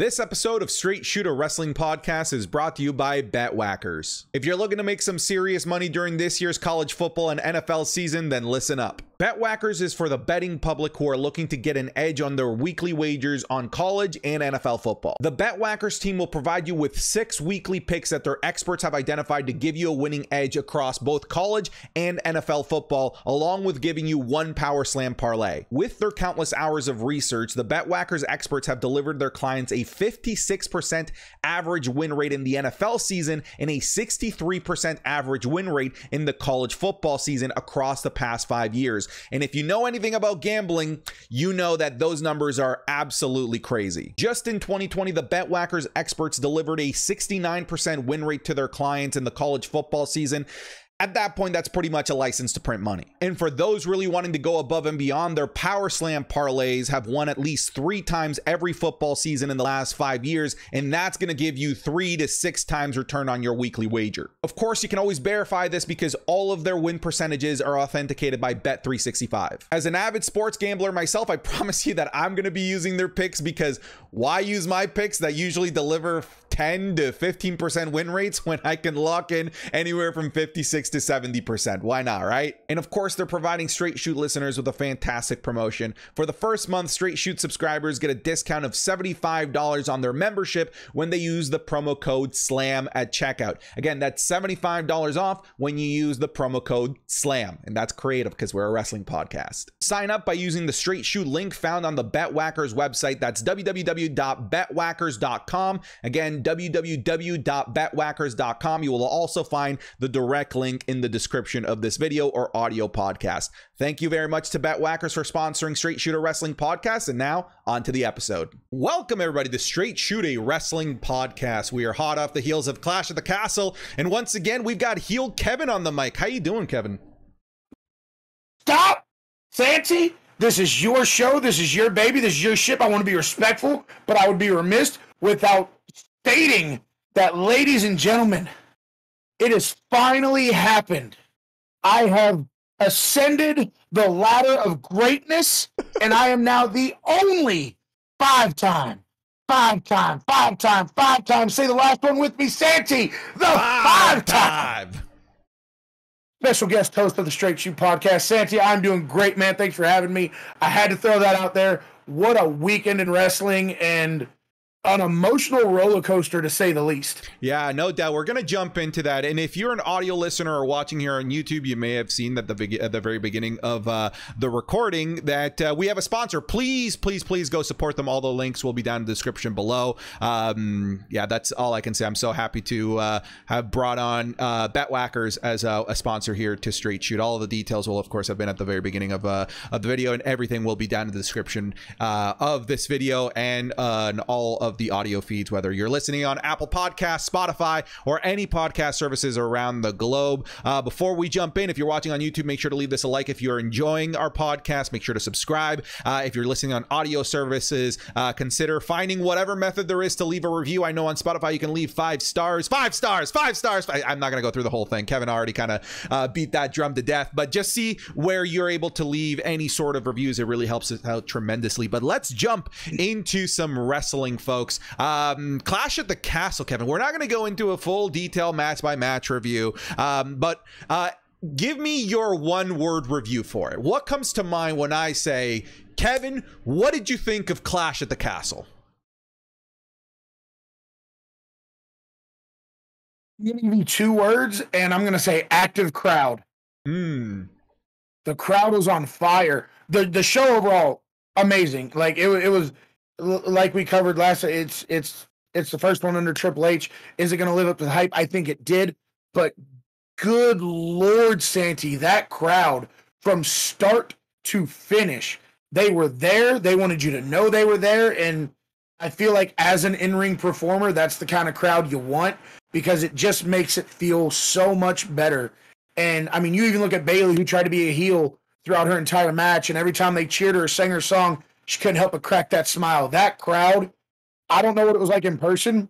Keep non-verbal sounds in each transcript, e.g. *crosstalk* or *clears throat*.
This episode of Straight Shooter Wrestling Podcast is brought to you by BetWhackers. If you're looking to make some serious money during this year's college football and NFL season, then listen up. BetWhackers is for the betting public who are looking to get an edge on their weekly wagers on college and NFL football. The BetWhackers team will provide you with six weekly picks that their experts have identified to give you a winning edge across both college and NFL football, along with giving you one Power Slam parlay. With their countless hours of research, the BetWhackers experts have delivered their clients a 56% average win rate in the NFL season and a 63% average win rate in the college football season across the past five years. And if you know anything about gambling, you know that those numbers are absolutely crazy. Just in 2020, the BetWhackers experts delivered a 69% win rate to their clients in the college football season at that point, that's pretty much a license to print money. And for those really wanting to go above and beyond, their Power Slam parlays have won at least three times every football season in the last five years, and that's going to give you three to six times return on your weekly wager. Of course, you can always verify this because all of their win percentages are authenticated by Bet365. As an avid sports gambler myself, I *laughs* promise you that I'm going to be using their picks because why use my picks that usually deliver 10 to 15% win rates *laughs* when I can lock in anywhere from 56 to 70%? Why not, right? And of course, they're providing Straight Shoot listeners with a fantastic promotion. For the first month, Straight Shoot subscribers get a discount of $75 on their membership when they use the promo code SLAM at checkout. Again, that's $75 off when you use the promo code SLAM. And that's creative because we're a wrestling podcast. Sign up by using the Straight Shoot link found on the BetWhackers website. That's www.betwhackers.com. Again, www.betwhackers.com. You will also find the direct link in the description of this video or audio podcast. Thank you very much to BetWhackers for sponsoring Straight Shooter Wrestling Podcast. And now on to the episode. Welcome everybody to Straight Shooter Wrestling Podcast. We are hot off the heels of Clash of the Castle, and once again we've got heel Kevin on the mic. How you doing, Kevin? Stop, Santi. This is your show. This is your baby. This is your ship. I want to be respectful, but I would be remiss without stating that, ladies and gentlemen, it has finally happened. I have ascended the ladder of greatness, and I am now the only five time, five time, five time, five time. Say the last one with me, Santi, the five time special guest host of the Straight Shoot podcast. Santi. I'm doing great, man. Thanks for having me. I had to throw that out there. What a weekend in wrestling and an emotional roller coaster to say the least. Yeah, no doubt. We're gonna jump into that. And if you're an audio listener or watching here on YouTube, you may have seen that the at the very beginning of uh, the recording that uh, we have a sponsor. Please, please, please go support them. All the links will be down in the description below. Um, yeah, that's all I can say. I'm so happy to uh, have brought on uh, Betwhackers as a, a, sponsor here to Straight Shoot. All the details will, of course, have been at the very beginning of uh, of the video, and everything will be down in the description uh, of this video and, and all of of the audio feeds, whether you're listening on Apple Podcasts, Spotify, or any podcast services around the globe. Uh, before we jump in, if you're watching on YouTube, make sure to leave this a like. If you're enjoying our podcast, make sure to subscribe. Uh, if you're listening on audio services, uh, consider finding whatever method there is to leave a review. I know on Spotify you can leave five stars, five stars, five stars. I, am not going to go through the whole thing. Kevin already kind of uh, beat that drum to death, but just see where you're able to leave any sort of reviews. It really helps us out tremendously. But let's jump into some wrestling, folks folks. Um, Clash at the Castle, Kevin. We're not going to go into a full detail match by match review, um, but uh, give me your one word review for it. What comes to mind when I say, Kevin, what did you think of Clash at the Castle? Give me two words, and I'm going to say active crowd. Hmm. The crowd was on fire. The the show overall amazing. Like it, it was like we covered last, it's it's it's the first one under Triple H. Is it going to live up to the hype? I think it did, but good lord, Santi, that crowd from start to finish, they were there. They wanted you to know they were there, and I feel like as an in-ring performer, that's the kind of crowd you want because it just makes it feel so much better. And I mean, you even look at Bayley, who tried to be a heel throughout her entire match, and every time they cheered her or sang her song, she couldn't help but crack that smile. That crowd, I don't know what it was like in person.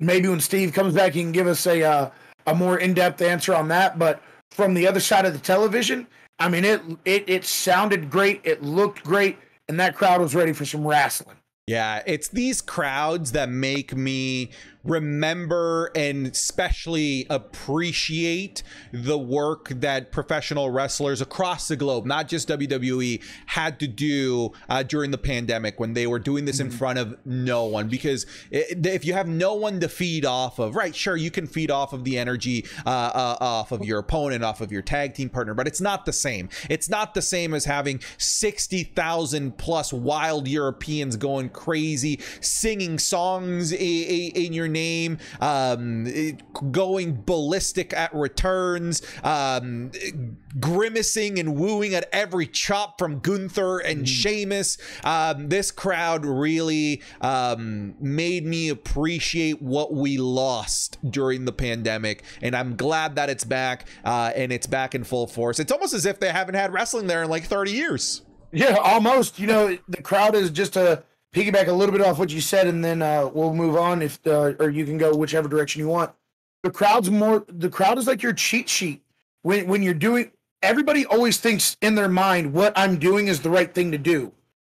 Maybe when Steve comes back, he can give us a uh, a more in depth answer on that. But from the other side of the television, I mean, it it it sounded great, it looked great, and that crowd was ready for some wrestling. Yeah, it's these crowds that make me remember and especially appreciate the work that professional wrestlers across the globe, not just WWE, had to do uh, during the pandemic when they were doing this in front of no one. Because if you have no one to feed off of, right, sure, you can feed off of the energy uh, uh, off of your opponent, off of your tag team partner, but it's not the same. It's not the same as having 60,000 plus wild Europeans going crazy, singing songs in your name, um, going ballistic at returns, um, grimacing and wooing at every chop from Gunther and mm. Sheamus. Um, this crowd really um, made me appreciate what we lost during the pandemic, and I'm glad that it's back uh, and it's back in full force. It's almost as if they haven't had wrestling there in like 30 years. Yeah, almost. You know, the crowd is just a piggyback a little bit off what you said, and then uh, we'll move on. If uh, or you can go whichever direction you want. The crowd's more. The crowd is like your cheat sheet when when you're doing. Everybody always thinks in their mind what I'm doing is the right thing to do,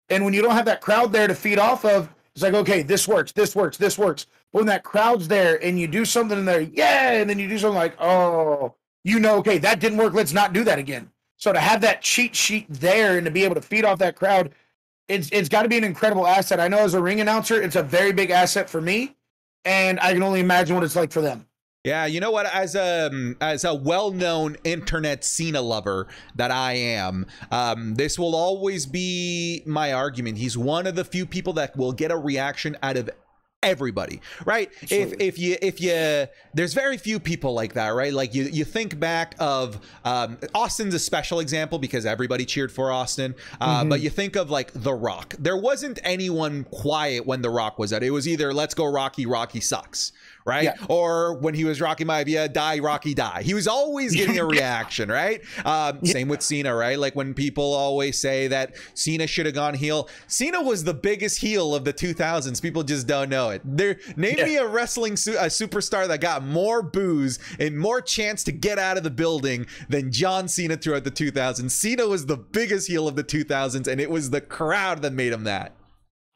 and when you don't have that crowd there to feed off of, it's like okay, this works, this works, this works. But When that crowd's there and you do something in there, yeah, and then you do something like oh, you know, okay, that didn't work. Let's not do that again. So to have that cheat sheet there and to be able to feed off that crowd it's it's got to be an incredible asset. I know as a ring announcer, it's a very big asset for me, and I can only imagine what it's like for them. Yeah, you know what? As a um, as a well-known internet Cena lover that I am, um, this will always be my argument. He's one of the few people that will get a reaction out of everybody right? Absolutely. if if you if you there's very few people like that right? Like you you think back of um, austin's a special example because everybody cheered for austin uh, mm-hmm. but you think of like the rock. There wasn't anyone quiet when the rock was out. It was either let's go rocky rocky sucks right? Yeah. Or when he was Rocky Maivia, die Rocky die. He was always *laughs* getting a reaction, right? Um, yeah. Same with Cena, right? Like when people always say that Cena should have gone heel. Cena was the biggest heel of the 2000s. People just don't know it. There, name yeah. me a wrestling su- a superstar that got more boos and more chance to get out of the building than John Cena throughout the 2000s. Cena was the biggest heel of the 2000s, and it was the crowd that made him that.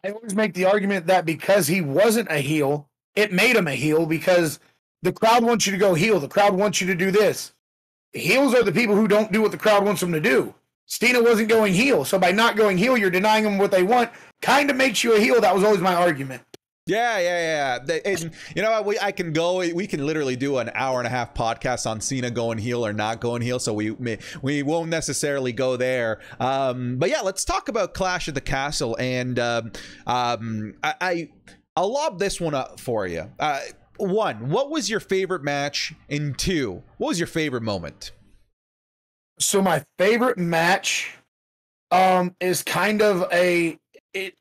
I always make the argument that because he wasn't a heel, it made him a heel because the crowd wants you to go heel. The crowd wants you to do this. Heels are the people who don't do what the crowd wants them to do. Cena wasn't going heel. So by not going heel, you're denying them what they want. Kind of makes you a heel. That was always my argument. Yeah, yeah, yeah. And, you know, we I can go. We can literally do an hour and a half podcast on Cena going heel or not going heel. So we we won't necessarily go there. Um, but yeah, let's talk about Clash of the Castle. And um, um, I, I I'll lob this one up for you. Uh, one, what was your favorite match? And two, what was your favorite moment? So my favorite match um is kind of a it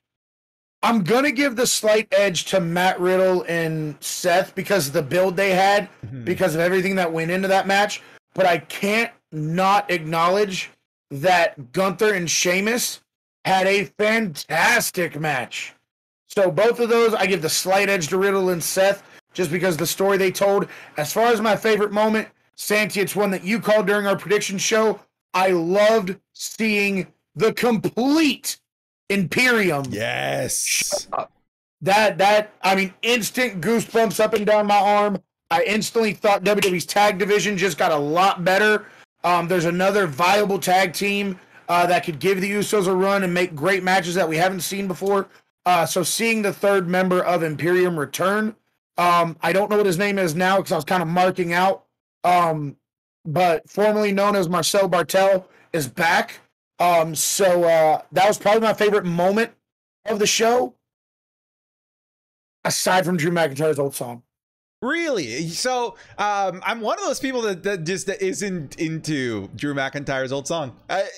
I'm gonna give the slight edge to Matt Riddle and Seth because of the build they had, mm-hmm. because of everything that went into that match. But I can't not acknowledge that Gunther and Sheamus had a fantastic match. So both of those, I give the slight edge to Riddle and Seth, just because the story they told. As far as my favorite moment, Santi, it's one that you called during our prediction show. I loved seeing the complete Imperium. Yes. That that I mean, instant goosebumps up and down my arm. I instantly thought WWE's tag division just got a lot better. Um, there's another viable tag team uh, that could give the Usos a run and make great matches that we haven't seen before. Uh, so seeing the third member of Imperium return, um, I don't know what his name is now because I was kind of marking out. Um, but formerly known as Marcel Barthel is back. Um, so uh, that was probably my favorite moment of the show, aside from Drew McIntyre's old song. Really? So um, I'm one of those people that, that just that isn't into Drew McIntyre's old song. I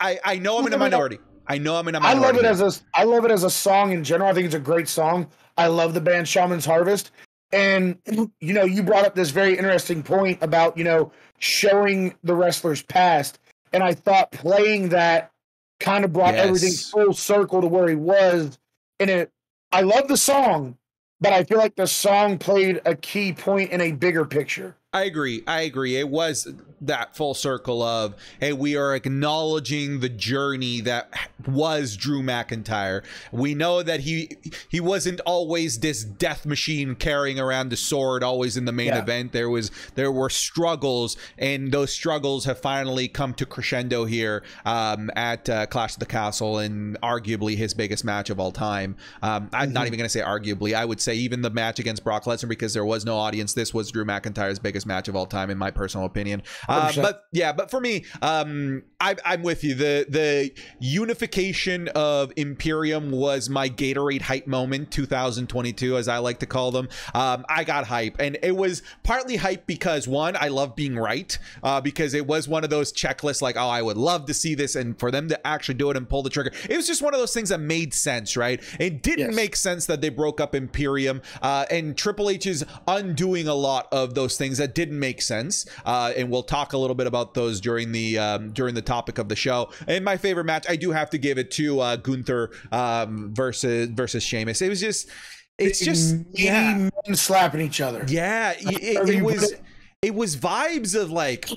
I, I know I'm in a minority. I know I'm in a I love it as a I love it as a song in general. I think it's a great song. I love the band Shaman's Harvest. And *clears throat* you know, you brought up this very interesting point about, you know, showing the wrestler's past. And I thought playing that kind of brought yes. everything full circle to where he was. And it I love the song, but I feel like the song played a key point in a bigger picture. I agree. I agree. It was that full circle of, hey, we are acknowledging the journey that was Drew McIntyre. We know that he he wasn't always this death machine carrying around the sword always in the main yeah. event. There was there were struggles, and those struggles have finally come to crescendo here um, at uh, Clash of the Castle, and arguably his biggest match of all time. Um, I'm mm-hmm. not even going to say arguably. I would say even the match against Brock Lesnar because there was no audience. This was Drew McIntyre's biggest biggest match of all time, in my personal opinion. Uh, but yeah, but for me, um, I, I'm with you. The the unification of Imperium was my Gatorade hype moment, 2022, as I like to call them. Um, I got hype, and it was partly hype because one, I love being right, uh, because it was one of those checklists like, oh, I would love to see this, and for them to actually do it and pull the trigger, it was just one of those things that made sense, right? It didn't yes. make sense that they broke up Imperium, uh, and Triple H is undoing a lot of those things that didn't make sense. Uh, and we'll talk a little bit about those during the um, during the topic of the show. And my favorite match, I do have to give it to uh, Gunther um, versus versus Sheamus. It was just, it's just yeah, slapping each other. Yeah, it, it was it was vibes of like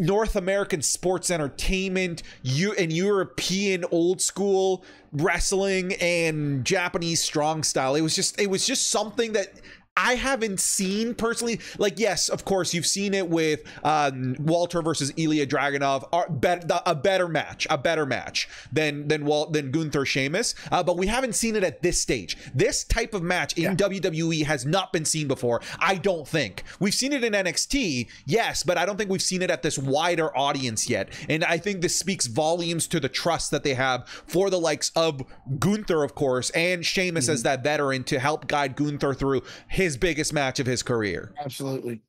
North American sports entertainment, you and European old school wrestling and Japanese strong style. It was just it was just something that I haven't seen personally. Like, yes, of course, you've seen it with um, Walter versus Ilya Dragunov, a better match, a better match than than Walt than Gunther Sheamus. Uh, but we haven't seen it at this stage. This type of match in yeah. WWE has not been seen before. I don't think we've seen it in NXT, yes, but I don't think we've seen it at this wider audience yet. And I think this speaks volumes to the trust that they have for the likes of Gunther, of course, and Sheamus mm-hmm. as that veteran to help guide Gunther through his biggest match of his career. Absolutely.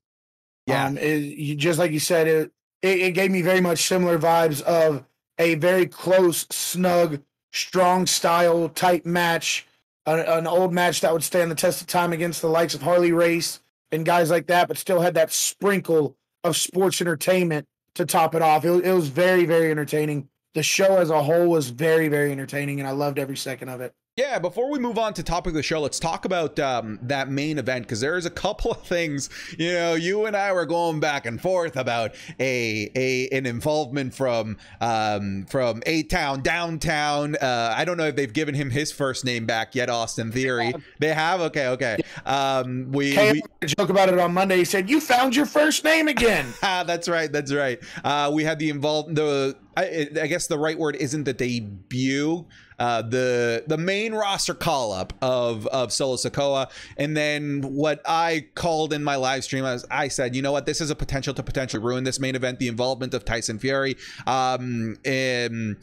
Yeah. Um, it, just like you said, it, it, it gave me very much similar vibes of a very close, snug, strong style type match, an, an old match that would stand the test of time against the likes of Harley Race and guys like that, but still had that sprinkle of sports entertainment to top it off. It, it was very, very entertaining. The show as a whole was very, very entertaining, and I loved every second of it. Yeah, before we move on to topic of the show, let's talk about um, that main event because there's a couple of things. You know, you and I were going back and forth about a a an involvement from um, from A Town downtown. Uh, I don't know if they've given him his first name back yet. Austin Theory, they have. Okay, okay. Um, we, we joke about it on Monday. He said, "You found your first name again." ah, *laughs* that's right. That's right. Uh, we had the involved the. I, I guess the right word isn't the debut uh, the the main roster call up of of Solo Sikoa, and then what I called in my live stream, as I said, you know what, this is a potential to potentially ruin this main event. The involvement of Tyson Fury. Um, and,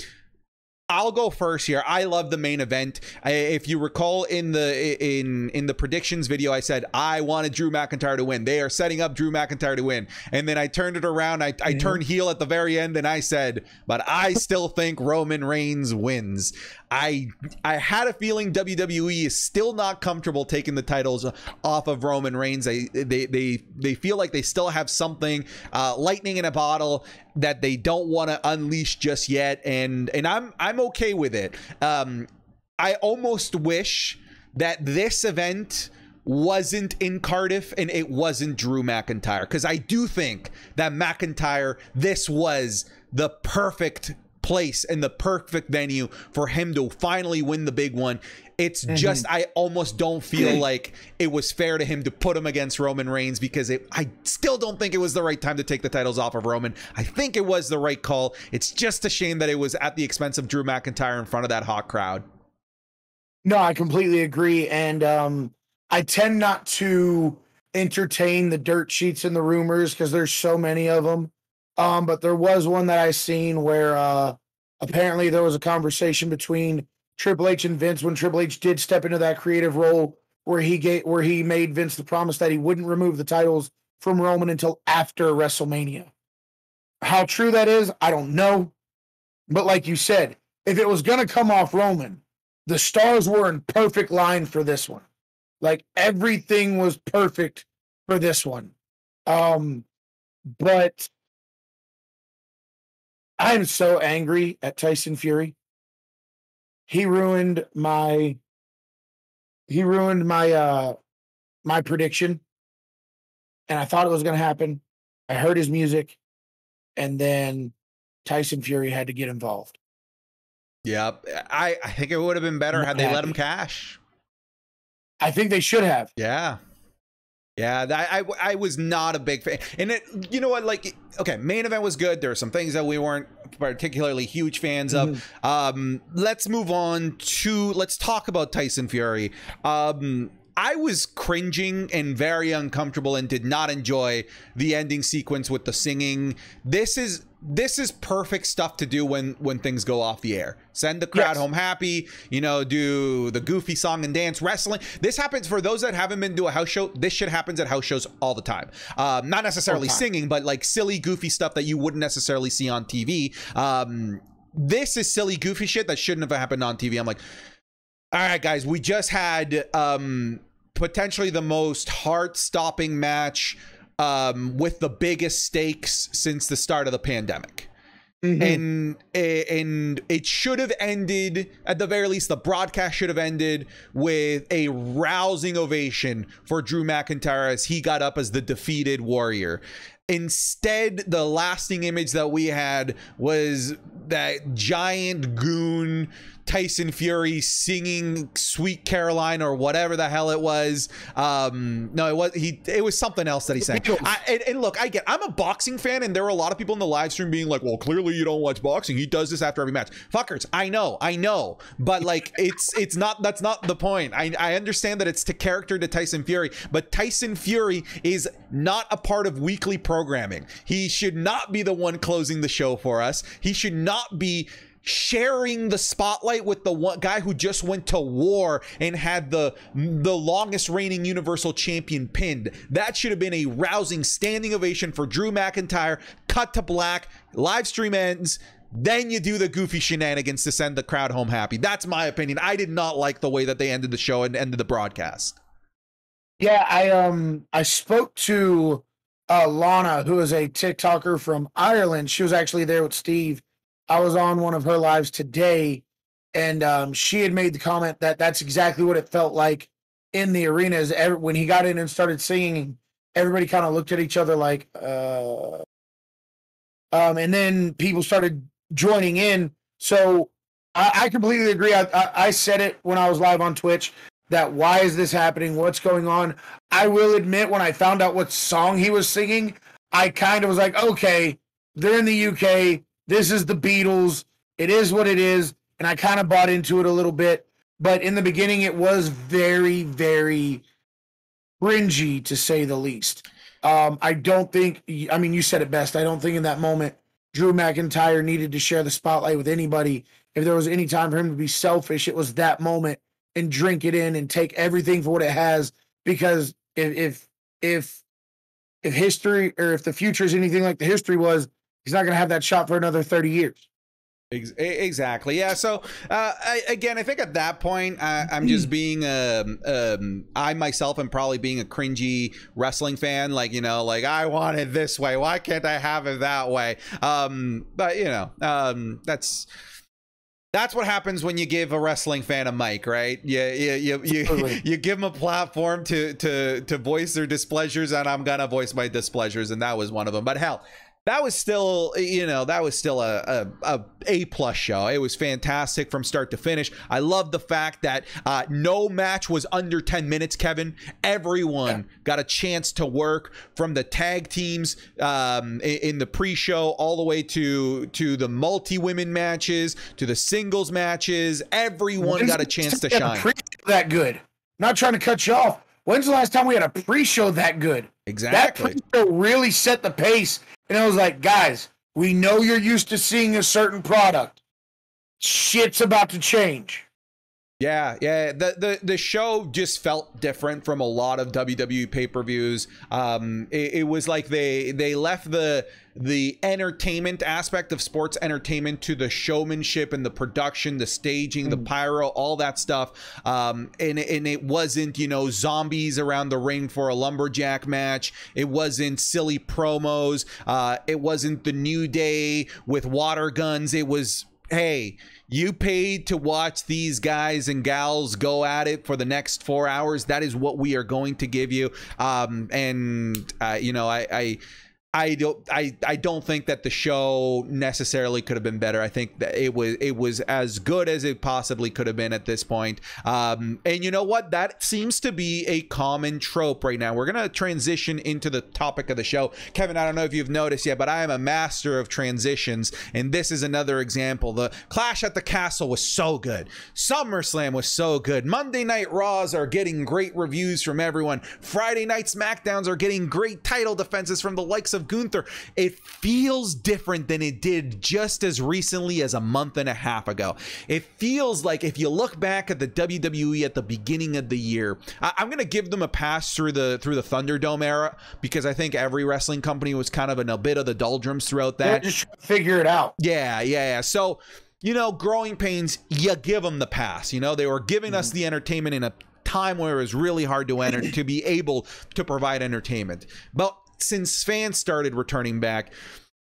I'll go first here. I love the main event. I, if you recall in the in in the predictions video, I said I wanted Drew McIntyre to win. They are setting up Drew McIntyre to win, and then I turned it around. I, I turned heel at the very end, and I said, but I still think Roman Reigns wins. I I had a feeling WWE is still not comfortable taking the titles off of Roman Reigns. They they they they feel like they still have something uh, lightning in a bottle that they don't want to unleash just yet, and and I'm I'm okay with it. Um, I almost wish that this event wasn't in Cardiff and it wasn't Drew McIntyre because I do think that McIntyre this was the perfect place and the perfect venue for him to finally win the big one. It's mm-hmm. just I almost don't feel like it was fair to him to put him against Roman Reigns because it, I still don't think it was the right time to take the titles off of Roman. I think it was the right call. It's just a shame that it was at the expense of Drew McIntyre in front of that hot crowd. No, I completely agree and um I tend not to entertain the dirt sheets and the rumors because there's so many of them. Um, but there was one that I seen where uh, apparently there was a conversation between Triple H and Vince when Triple H did step into that creative role where he gave where he made Vince the promise that he wouldn't remove the titles from Roman until after WrestleMania. How true that is, I don't know. But like you said, if it was going to come off Roman, the stars were in perfect line for this one. Like everything was perfect for this one. Um, but I'm so angry at Tyson Fury. He ruined my he ruined my uh my prediction. and I thought it was going to happen. I heard his music, and then Tyson Fury had to get involved. Yep. I, I think it would have been better had they let him cash. I think they should have. Yeah. Yeah, I, I, I was not a big fan, and it you know what like okay, main event was good. There are some things that we weren't particularly huge fans of. Mm-hmm. Um, let's move on to let's talk about Tyson Fury. Um, I was cringing and very uncomfortable and did not enjoy the ending sequence with the singing. This is this is perfect stuff to do when when things go off the air. Send the crowd yes. home happy, you know, do the goofy song and dance wrestling. This happens for those that haven't been to a house show. This shit happens at house shows all the time. Um, not necessarily singing, but like silly, goofy stuff that you wouldn't necessarily see on TV. Um, this is silly, goofy shit that shouldn't have happened on TV. I'm like, all right, guys, we just had um potentially the most heart-stopping match um, with the biggest stakes since the start of the pandemic. Mm-hmm. And and it should have ended at the very least. The broadcast should have ended with a rousing ovation for Drew McIntyre as he got up as the defeated warrior. Instead, the lasting image that we had was that giant goon Tyson Fury singing "Sweet Caroline" or whatever the hell it was. Um, no, it was he. It was something else that he sang. I, and, and, look, I get. I'm a boxing fan, and there were a lot of people in the live stream being like, "Well, clearly you don't watch boxing. He does this after every match." Fuckers, I know, I know, but like, *laughs* it's it's not. That's not the point. I I understand that it's to character to Tyson Fury, but Tyson Fury is not a part of weekly programming. He should not be the one closing the show for us. He should not be sharing the spotlight with the one guy who just went to war and had the the longest reigning universal champion pinned. That should have been a rousing standing ovation for drew mcintyre. Cut to black. Live stream ends. Then you do the goofy shenanigans to send the crowd home happy. That's my opinion. I did not like the way that they ended the show and ended the broadcast. Yeah i um i spoke to uh lana who is a tiktoker from ireland. She was actually there with steve I was on one of her lives today, and um, she had made the comment that that's exactly what it felt like in the arenas. When he got in and started singing, everybody kind of looked at each other like, uh, um, and then people started joining in. So I, I completely agree. I, I, I said it when I was live on Twitch that why is this happening? What's going on? I will admit, when I found out what song he was singing, I kind of was like, okay, they're in the UK this is the Beatles. It is what it is. And I kind of bought into it a little bit. But in the beginning, it was very, very cringy to say the least. Um, I don't think, I mean, you said it best. I don't think in that moment Drew McIntyre needed to share the spotlight with anybody. If there was any time for him to be selfish, it was that moment and drink it in and take everything for what it has. Because if, if, if, if history or if the future is anything like the history was, he's not going to have that shot for another 30 years. Exactly. Yeah. So uh, I, again, I think at that point, I, am just *clears throat* being um, um, I myself am probably being a cringy wrestling fan. Like you know, like I want it this way. Why can't I have it that way? Um, but you know, um, that's that's what happens when you give a wrestling fan a mic, right? You you you you, *laughs* you give them a platform to to to voice their displeasures, and I'm gonna voice my displeasures, and that was one of them. But hell that was still you know that was still a, a, a, a plus show. It was fantastic from start to finish. I love the fact that uh, no match was under 10 minutes kevin. Everyone yeah. got a chance to work from the tag teams um, in, in, the pre-show all the way to to the multi-women matches to the singles matches. Everyone got a chance to shine. that good? Not trying to cut you off. When's the last time we had a pre-show that good? Exactly. that pre-show really set the pace and I was like, guys, we know you're used to seeing a certain product. Shit's about to change. Yeah, yeah. The the the show just felt different from a lot of WWE pay per views. Um, it, it, was like they they left the the entertainment aspect of sports entertainment to the showmanship and the production, the staging, mm. the pyro, all that stuff. Um, and and it wasn't you know zombies around the ring for a lumberjack match. It wasn't silly promos. Uh, it wasn't the new day with water guns. It was hey you paid to watch these guys and gals go at it for the next four hours. That is what we are going to give you. Um, and uh, you know, I, I I don't I, I don't think that the show necessarily could have been better. I think that it was it was as good as it possibly could have been at this point. Um, and you know what? That seems to be a common trope right now. We're gonna transition into the topic of the show. Kevin, I don't know if you've noticed yet, but I am a master of transitions, and this is another example. The Clash at the Castle was so good. SummerSlam was so good. Monday Night Raws are getting great reviews from everyone. Friday Night SmackDowns are getting great title defenses from the likes of of Gunther, it feels different than it did just as recently as a month and a half ago. It feels like if you look back at the WWE at the beginning of the year, I- am going to give them a pass through the through the Thunderdome era because I think every wrestling company was kind of in a bit of the doldrums throughout that. Yeah, just figure it out. Yeah, yeah, yeah. So you know, growing pains, you give them the pass. You know, they were giving us mm-hmm. the entertainment in a time where it was really hard to enter to be able to provide entertainment. But since fans started returning back,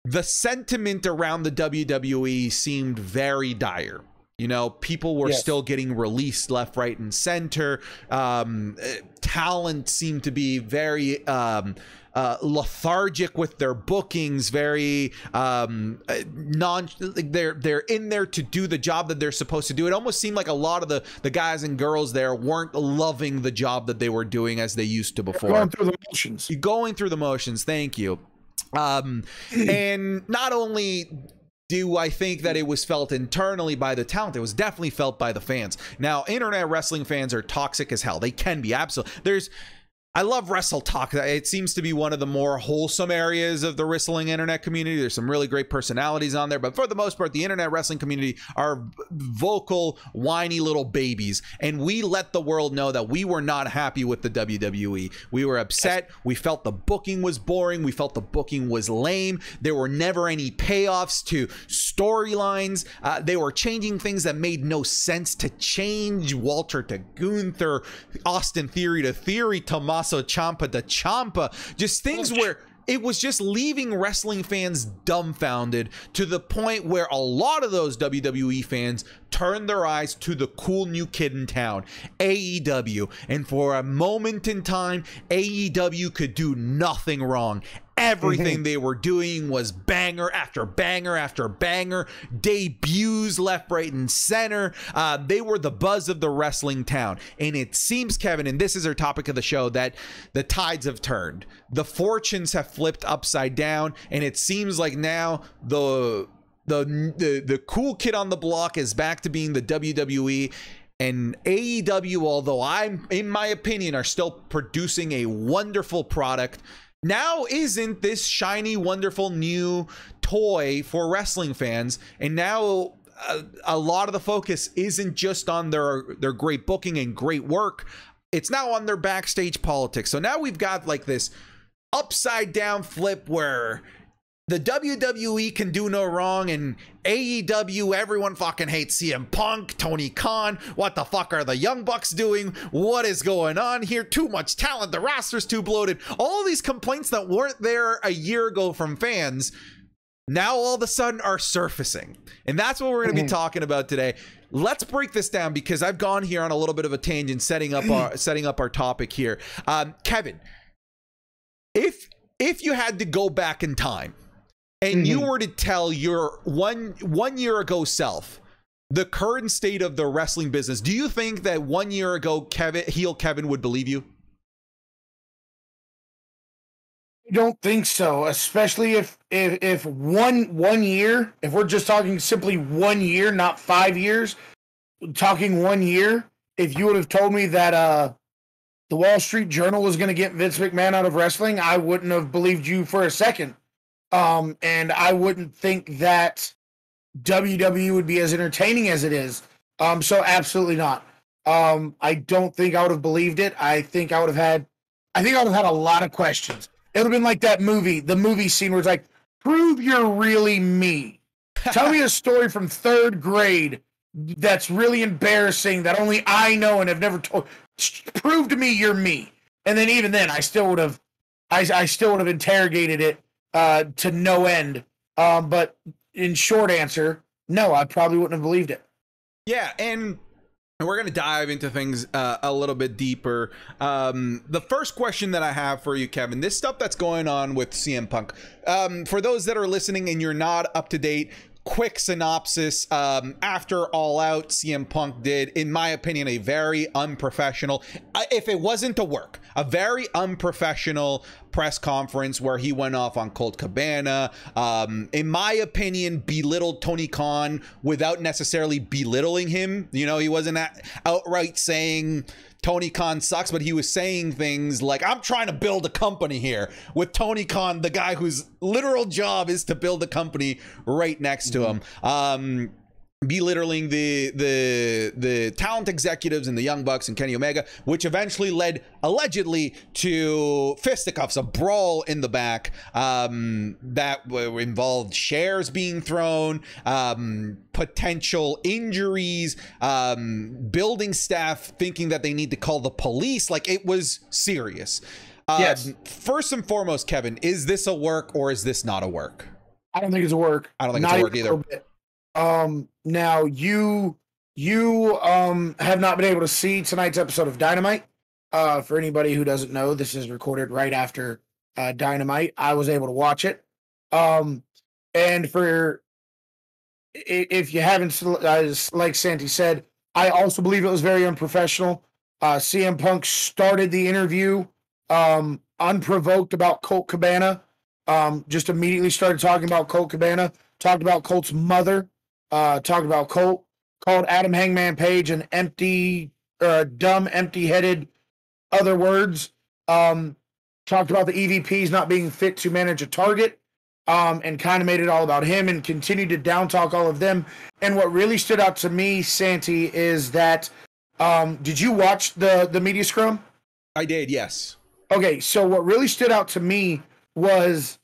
the sentiment around the WWE seemed very dire. You know, people were yes. still getting released left, right, and center. Um, talent seemed to be very um, uh, lethargic with their bookings, very um, uh, non. They're they're in there to do the job that they're supposed to do. It almost seemed like a lot of the the guys and girls there weren't loving the job that they were doing as they used to before. Going through the motions. Going through the motions. Thank you. Um, *clears throat* and not only do I think that it was felt internally by the talent? It was definitely felt by the fans. Now, internet wrestling fans are toxic as hell. They can be absolutely. There's I love Wrestle Talk. It seems to be one of the more wholesome areas of the wrestling internet community. There's some really great personalities on there, but for the most part, the internet wrestling community are vocal, whiny little babies. And we let the world know that we were not happy with the WWE. We were upset. We felt the booking was boring. We felt the booking was lame. There were never any payoffs to storylines. Uh, they were changing things that made no sense to change. Walter to Gunther, Austin Theory to Theory, Tomas Tommaso Ciampa to Ciampa. Just things where it was just leaving wrestling fans dumbfounded to the point where a lot of those WWE fans turned their eyes to the cool new kid in town, AEW. And for a moment in time, AEW could do nothing wrong. Everything mm-hmm. they were doing was banger after banger after banger, debuts left, right, and center. Uh, they were the buzz of the wrestling town. And it seems, Kevin, and this is our topic of the show, that the tides have turned. The fortunes have flipped upside down. And it seems like now the the the, the cool kid on the block is back to being the WWE and AEW, although I'm in my opinion, are still producing a wonderful product now isn't this shiny, wonderful new toy for wrestling fans. And now a, a, lot of the focus isn't just on their their great booking and great work. It's now on their backstage politics. So now we've got like this upside down flip where the WWE can do no wrong, and AEW, everyone fucking hates CM Punk, Tony Khan. What the fuck are the Young Bucks doing? What is going on here? Too much talent, the roster's too bloated. All these complaints that weren't there a year ago from fans now all of a sudden are surfacing. And that's what we're going to be mm-hmm. talking about today. Let's break this down because I've gone here on a little bit of a tangent setting up our setting up our topic here. Um, Kevin, if if you had to go back in time and mm-hmm. you were to tell your one one year ago self the current state of the wrestling business, do you think that one year ago Kevin heel Kevin would believe you? I don't think so, especially if if if one one year, if we're just talking simply one year, not five years, talking one year, if you would have told me that uh the Wall Street Journal was going to get Vince McMahon out of wrestling, I wouldn't have believed you for a second. Um, and I wouldn't think that WWE would be as entertaining as it is. Um, so absolutely not. Um, I don't think I would have believed it. I think I would have had, I think I would have had a lot of questions. It would have been like that movie, the movie scene where it's like, prove you're really me. *laughs* Tell me a story from third grade that's really embarrassing that only I know and have never told. Prove to me you're me. And then even then, I still would have, I, I still would have interrogated it uh, to no end. Um, but in short answer, no, I probably wouldn't have believed it. Yeah, and and we're going to dive into things uh, a little bit deeper. Um, the first question that I have for you, Kevin, this stuff that's going on with CM Punk. Um, for those that are listening and you're not up to date, quick synopsis um, after all out cm punk did in my opinion a very unprofessional if it wasn't to work a very unprofessional press conference where he went off on colt cabana um, in my opinion belittled tony khan without necessarily belittling him. You know he wasn't outright saying Tony Khan sucks, but he was saying things like, I'm trying to build a company here with Tony Khan, the guy whose literal job is to build a company right next to him. Um, belittling the the the talent executives and the young bucks and kenny omega which eventually led allegedly to fisticuffs a brawl in the back um, that involved shares being thrown um, potential injuries um, building staff thinking that they need to call the police. Like it was serious. Um, yes. first and foremost kevin is this a work or is this not a work? I don't think it's a work. I don't think not it's a work either um, now you you um have not been able to see tonight's episode of Dynamite. Uh, for anybody who doesn't know, this is recorded right after uh, Dynamite. I was able to watch it. Um, and for if you haven't, uh, like Santi said, I also believe it was very unprofessional. Uh, CM Punk started the interview um, unprovoked about Colt Cabana. Um, just immediately started talking about Colt Cabana. Talked about Colt's mother uh, talked about Colt, called Adam Hangman Page an empty, uh, dumb, empty headed other words. Um, talked about the EVPs not being fit to manage a target. Um, and kind of made it all about him and continued to down talk all of them. And what really stood out to me, Santi, is that um, did you watch the the media scrum? I did, yes. Okay, so what really stood out to me was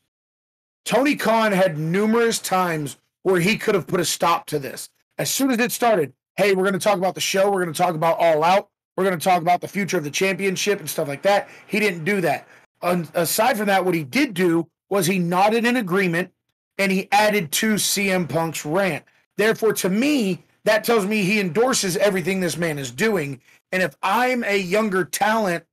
Tony Khan had numerous times where he could have put a stop to this. As soon as it started, hey, we're going to talk about the show. We're going to talk about All Out. We're going to talk about the future of the championship and stuff like that. He didn't do that. Aside from that, what he did do was he nodded in agreement and he added to CM Punk's rant. Therefore, to me, that tells me he endorses everything this man is doing. And if I'm a younger talent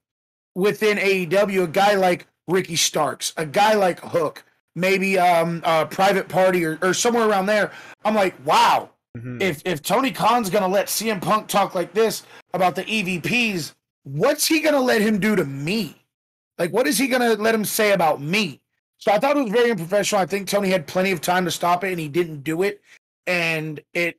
within AEW, a guy like Ricky Starks, a guy like Hook, maybe um, a private party or, or somewhere around there. I'm like, wow. Mm-hmm. If if Tony Khan's gonna let CM Punk talk like this about the EVPs, what's he gonna let him do to me? Like, what is he gonna let him say about me? So I thought it was very unprofessional. I think Tony had plenty of time to stop it, and he didn't do it. And it,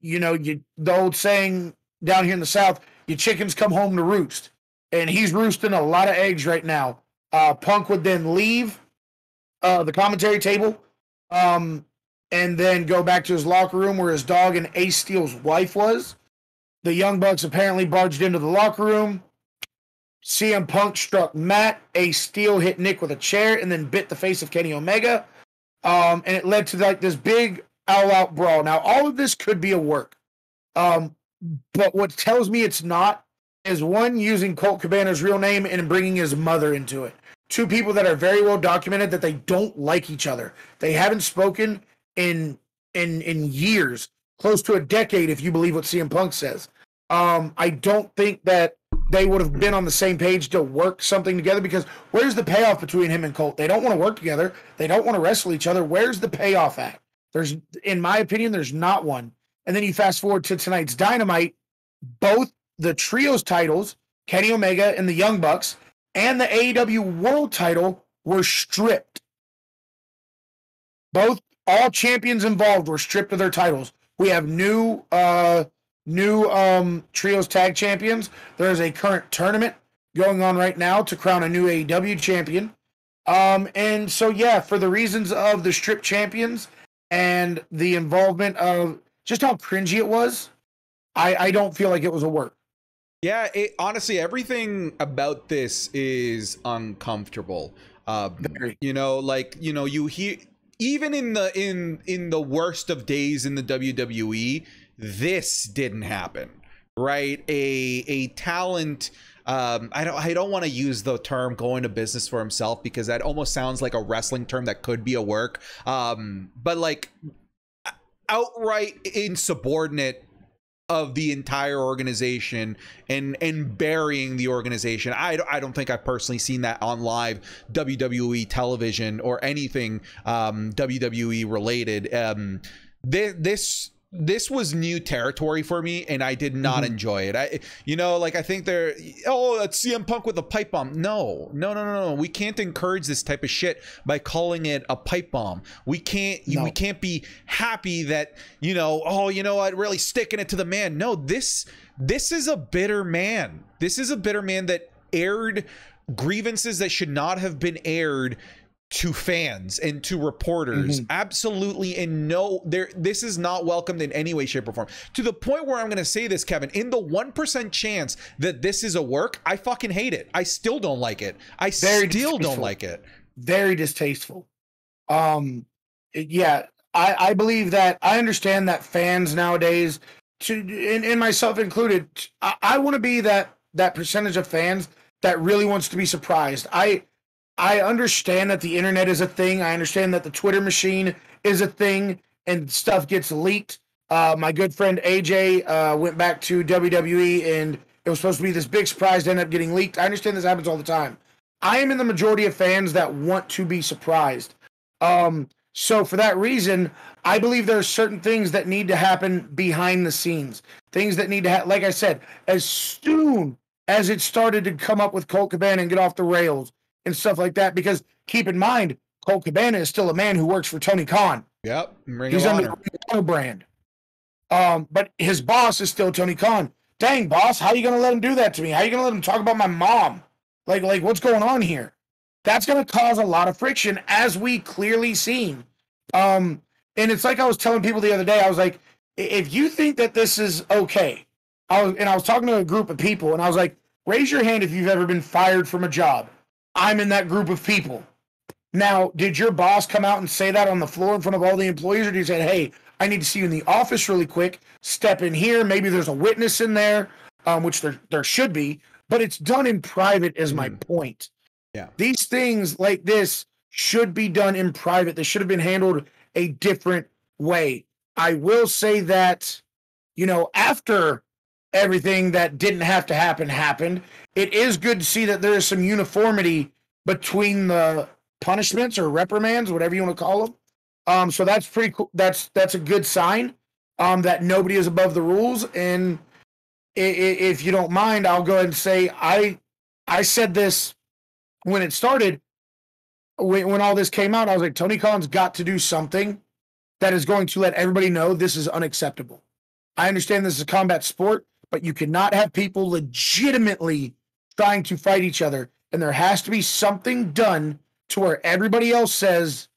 you know, you the old saying down here in the South, your chickens come home to roost, and he's roosting a lot of eggs right now. Uh, Punk would then leave uh, the commentary table, um, and then go back to his locker room where his dog and Ace Steel's wife was. The Young Bucks apparently barged into the locker room. CM Punk struck Matt. Ace Steel hit Nick with a chair and then bit the face of Kenny Omega. Um, and it led to like this big all out brawl. Now, all of this could be a work. Um, but what tells me it's not is one using Colt Cabana's real name and bringing his mother into it two people that are very well documented that they don't like each other. They haven't spoken in in in years, close to a decade, if you believe what CM Punk says. Um, I don't think that they would have been on the same page to work something together because where's the payoff between him and Colt? They don't want to work together. They don't want to wrestle each other. Where's the payoff at? There's, in my opinion, there's not one. And then you fast forward to tonight's Dynamite, both the trios titles, Kenny Omega and the Young Bucks, and the AEW World title were stripped. Both all champions involved were stripped of their titles. We have new uh new um trios tag champions. There is a current tournament going on right now to crown a new AEW champion. Um and so yeah, for the reasons of the strip champions and the involvement of just how cringy it was, I I don't feel like it was a work. Yeah, it, honestly, everything about this is uncomfortable. Um, you know, like you know, you hear even in the in in the worst of days in the WWE, this didn't happen, right? A a talent. Um, I don't. I don't want to use the term "going to business for himself" because that almost sounds like a wrestling term that could be a work. Um, but like outright insubordinate of the entire organization and and burying the organization. I, I don't think I've personally seen that on live WWE television or anything um, WWE related. Um, this, this this was new territory for me and I did not mm-hmm. enjoy it. I you know, like I think they're oh, that's CM Punk with a pipe bomb. No, no, no, no, no. We can't encourage this type of shit by calling it a pipe bomb. We can't no. we can't be happy that, you know, oh, you know what, really sticking it to the man. No, this this is a bitter man. This is a bitter man that aired grievances that should not have been aired to fans and to reporters mm-hmm. absolutely in no there this is not welcomed in any way shape or form. To the point where i'm going to say this kevin in the 1% chance that this is a work i fucking hate it. I still don't like it. I very still don't like it. Very distasteful. Um yeah i i believe that i understand that fans nowadays to and, and myself included i, I want to be that that percentage of fans that really wants to be surprised. I I understand that the internet is a thing. I understand that the Twitter machine is a thing and stuff gets leaked. Uh, my good friend AJ uh, went back to WWE and it was supposed to be this big surprise to end up getting leaked. I understand this happens all the time. I am in the majority of fans that want to be surprised. Um, so for that reason, I believe there are certain things that need to happen behind the scenes. Things that need to happen. Like I said, as soon as it started to come up with Colt Cabana and get off the rails, and stuff like that. Because keep in mind, Colt Cabana is still a man who works for Tony Khan. Yep, Ring he's under the brand. Um, but his boss is still Tony Khan. Dang, boss, how are you gonna let him do that to me? How are you gonna let him talk about my mom? Like, like what's going on here? That's gonna cause a lot of friction, as we clearly seen. Um, and it's like I was telling people the other day. I was like, if you think that this is okay, I was, and I was talking to a group of people, and I was like, raise your hand if you've ever been fired from a job. I'm in that group of people. Now, did your boss come out and say that on the floor in front of all the employees, or did he say, "Hey, I need to see you in the office really quick. Step in here. Maybe there's a witness in there, um, which there there should be, but it's done in private." Is my mm. point. Yeah, these things like this should be done in private. They should have been handled a different way. I will say that, you know, after everything that didn't have to happen happened. It is good to see that there is some uniformity between the punishments or reprimands, whatever you want to call them. Um, so that's pretty cool. That's that's a good sign um, that nobody is above the rules. And if you don't mind, I'll go ahead and say I I said this when it started. When, when all this came out, I was like, Tony Khan's got to do something that is going to let everybody know this is unacceptable. I understand this is a combat sport, but you cannot have people legitimately trying to fight each other. And there has to be something done to where everybody else says,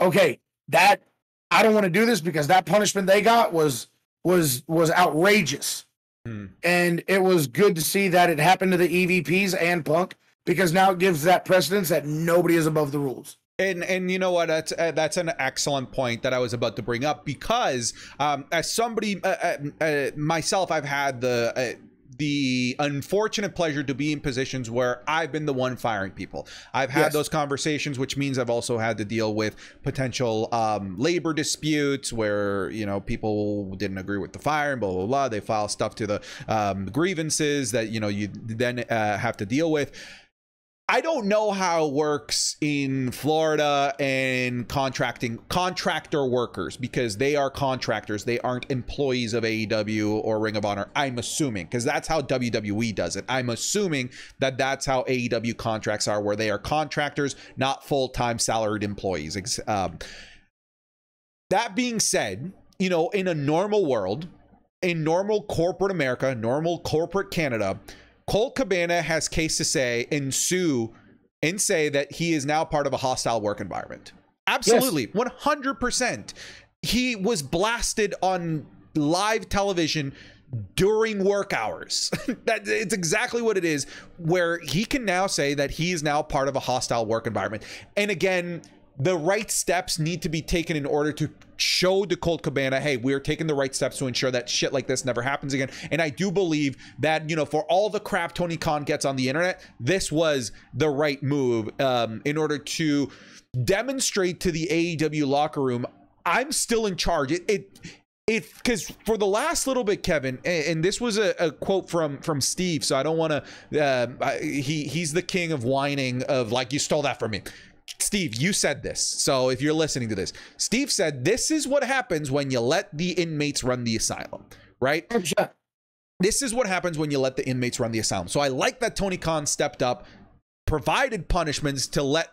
okay, that I don't want to do this because that punishment they got was was was outrageous. Hmm. And it was good to see that it happened to the EVPs and Punk because now it gives that precedence that nobody is above the rules. And and you know what? That's uh, that's an excellent point that I was about to bring up because um, as somebody uh, uh, uh myself, I've had the uh, the unfortunate pleasure to be in positions where I've been the one firing people. I've had yes. those conversations, which means I've also had to deal with potential um, labor disputes where you know people didn't agree with the firing, blah blah blah. They file stuff to the um, grievances that you know you then uh, have to deal with. I don't know how it works in Florida and contracting contractor workers because they are contractors. They aren't employees of AEW or Ring of Honor. I'm assuming because that's how WWE does it. I'm assuming that that's how AEW contracts are, where they are contractors, not full time salaried employees. Um, that being said, you know, in a normal world, in normal corporate America, normal corporate Canada Colt Cabana has case to say and sue and say that he is now part of a hostile work environment. Absolutely, yes. 100%. He was blasted on live television during work hours. *laughs* that it's exactly what it is where he can now say that he is now part of a hostile work environment. And again, the right steps need to be taken in order to show the Colt Cabana, hey, we're taking the right steps to ensure that shit like this never happens again. And I do believe that, you know, for all the crap Tony Khan gets on the internet, this was the right move um, in order to demonstrate to the AEW locker room I'm still in charge. It, it if because for the last little bit, Kevin, and, and this was a, a, quote from from Steve, so I don't want to. Uh, he he's the king of whining of like you stole that from me. Steve, you said this. So if you're listening to this, Steve said this is what happens when you let the inmates run the asylum, right? This is what happens when you let the inmates run the asylum. So I like that Tony Khan stepped up, provided punishments to let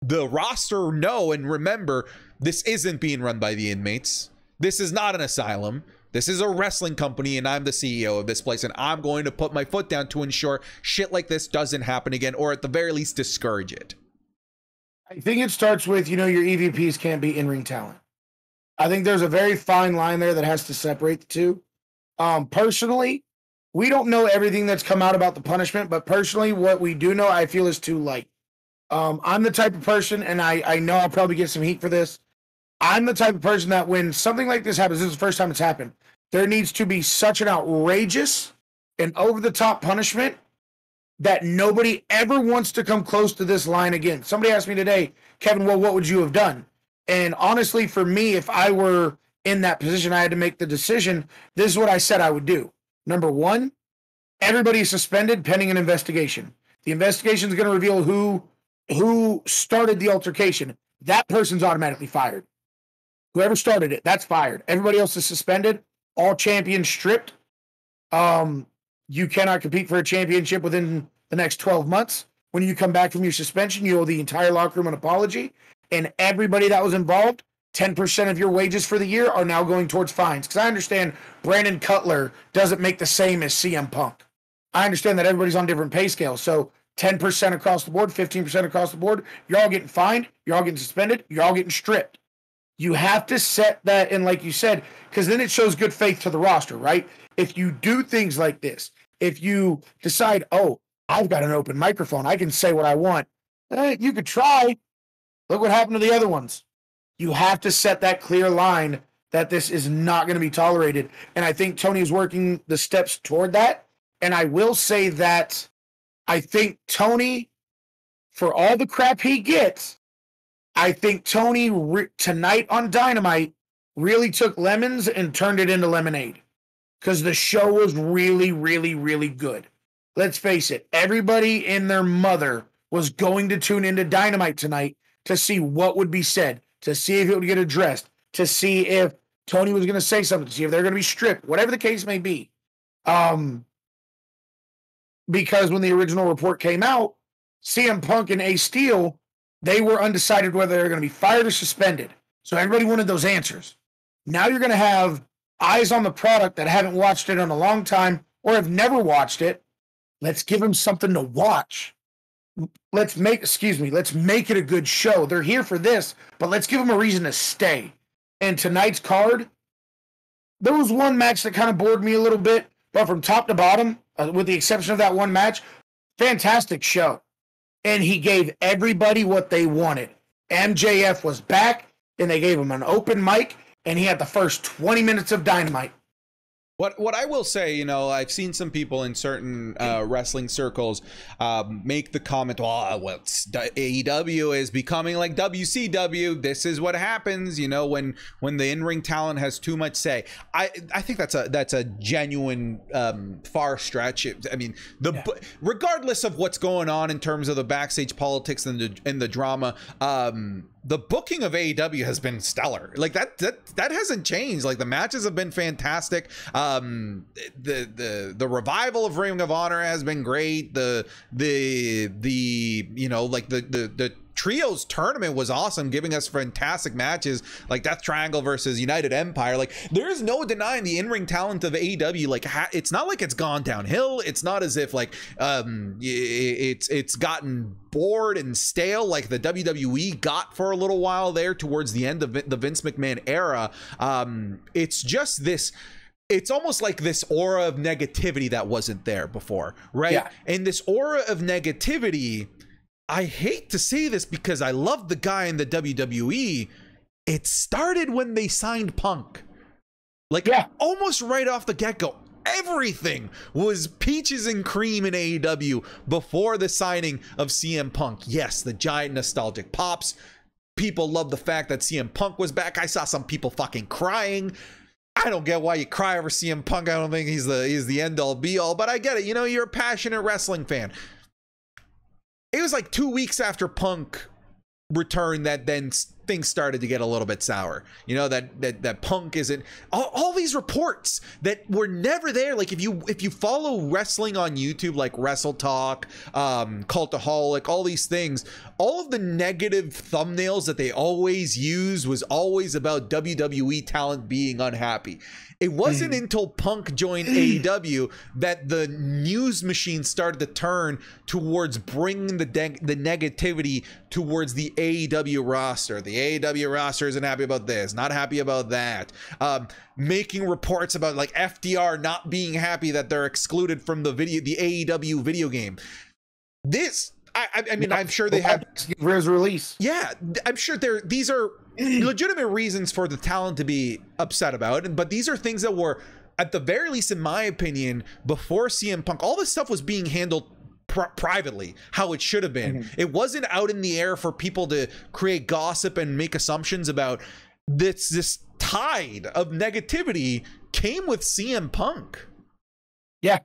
the roster know and remember this isn't being run by the inmates. This is not an asylum. This is a wrestling company, and I'm the CEO of this place, and I'm going to put my foot down to ensure shit like this doesn't happen again, or at the very least, discourage it. I think it starts with you know your EVPs can't be in ring talent. I think there's a very fine line there that has to separate the two. Um, personally, we don't know everything that's come out about the punishment, but personally, what we do know, I feel is too light. Um, I'm the type of person, and I I know I'll probably get some heat for this. I'm the type of person that when something like this happens, this is the first time it's happened. There needs to be such an outrageous and over the top punishment that nobody ever wants to come close to this line again. Somebody asked me today, Kevin, well, what would you have done? And honestly, for me, if I were in that position, I had to make the decision. This is what I said I would do. Number one, everybody is suspended pending an investigation. The investigation is going to reveal who who started the altercation. That person's automatically fired. Whoever started it, that's fired. Everybody else is suspended. All champions stripped. Um, you cannot compete for a championship within the next 12 months. When you come back from your suspension, you owe the entire locker room an apology. And everybody that was involved, 10% of your wages for the year are now going towards fines. Because I understand Brandon Cutler doesn't make the same as CM Punk. I understand that everybody's on different pay scales. So 10% across the board, 15% across the board, you're all getting fined, you're all getting suspended, you're all getting stripped. You have to set that in, like you said, because then it shows good faith to the roster, right? If you do things like this, if you decide, oh, I've got an open microphone, I can say what I want, eh, you could try. Look what happened to the other ones. You have to set that clear line that this is not going to be tolerated. And I think Tony is working the steps toward that. And I will say that I think Tony, for all the crap he gets, I think Tony re- tonight on Dynamite really took lemons and turned it into lemonade because the show was really, really, really good. Let's face it, everybody and their mother was going to tune into Dynamite tonight to see what would be said, to see if it would get addressed, to see if Tony was going to say something, to see if they're going to be stripped, whatever the case may be. Um, because when the original report came out, CM Punk and Ace Steel, they were undecided whether they were going to be fired or suspended. So everybody wanted those answers. Now you're going to have eyes on the product that haven't watched it in a long time or have never watched it, let's give them something to watch. Let's make, excuse me, let's make it a good show. They're here for this, but let's give them a reason to stay. And tonight's card, there was one match that kind of bored me a little bit, but from top to bottom, uh, with the exception of that one match, fantastic show. And he gave everybody what they wanted. MJF was back, and they gave him an open mic, and he had the first 20 minutes of dynamite. What what I will say, you know, I've seen some people in certain uh, wrestling circles um, make the comment, "Oh, well, AEW is becoming like WCW. This is what happens, you know, when when the in ring talent has too much say." I I think that's a that's a genuine um, far stretch. I mean, the yeah. regardless of what's going on in terms of the backstage politics and the and the drama, um, the booking of AEW has been stellar. Like that that that hasn't changed. Like the matches have been fantastic. Um the the the revival of Ring of Honor has been great. The the the you know like the the the trios tournament was awesome, giving us fantastic matches like Death Triangle versus United Empire. Like, there's no denying the in-ring talent of AEW. Like, ha- it's not like it's gone downhill. It's not as if like um it's it's gotten bored and stale like the WWE got for a little while there towards the end of the Vince McMahon era. Um, it's just this it's almost like this aura of negativity that wasn't there before, right? Yeah. And this aura of negativity I hate to say this because I love the guy in the WWE. It started when they signed Punk. Like yeah. almost right off the get-go. Everything was peaches and cream in AEW before the signing of CM Punk. Yes, the giant nostalgic pops. People love the fact that CM Punk was back. I saw some people fucking crying. I I don't get why you cry over CM Punk. I don't think he's the he's the end all be all, but I get it. You know, you're a passionate wrestling fan. It was like two weeks after Punk returned that then things started to get a little bit sour. You know that that that Punk isn't all, all these reports that were never there. Like if you if you follow wrestling on YouTube, like Wrestle Talk, um, Cultaholic, all these things, all of the negative thumbnails that they always use was always about WWE talent being unhappy. It wasn't mm. until Punk joined *clears throat* AEW that the news machine started to turn towards bringing the de- the negativity towards the AEW roster. The AEW roster isn't happy about this, not happy about that. Um, making reports about like FTR not being happy that they're excluded from the video, the AEW video game. This I, I, mean, I'm sure they have for release. Yeah, I'm sure there. These are *clears throat* legitimate reasons for the talent to be upset about, but these are things that were, at the very least, in my opinion, before CM Punk, all this stuff was being handled privately how it should have been. Mm-hmm. It wasn't out in the air for people to create gossip and make assumptions about this. This tide of negativity came with CM Punk. Yeah,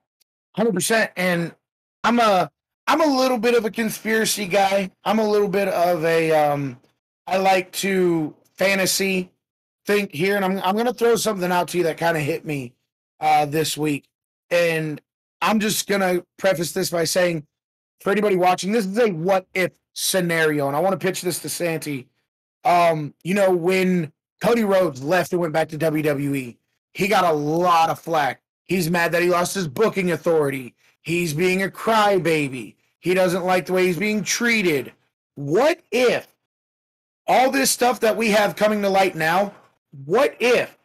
hundred percent. And I'm a I'm a little bit of a conspiracy guy. I'm a little bit of a um I like to fantasy think here and I'm I'm going to throw something out to you that kind of hit me uh this week. And I'm just going to preface this by saying for anybody watching this is a what if scenario and I want to pitch this to Santi. Um you know when Cody Rhodes left and went back to WWE, he got a lot of flack. He's mad that he lost his booking authority. He's being a crybaby. He doesn't like the way he's being treated. What if all this stuff that we have coming to light now, what if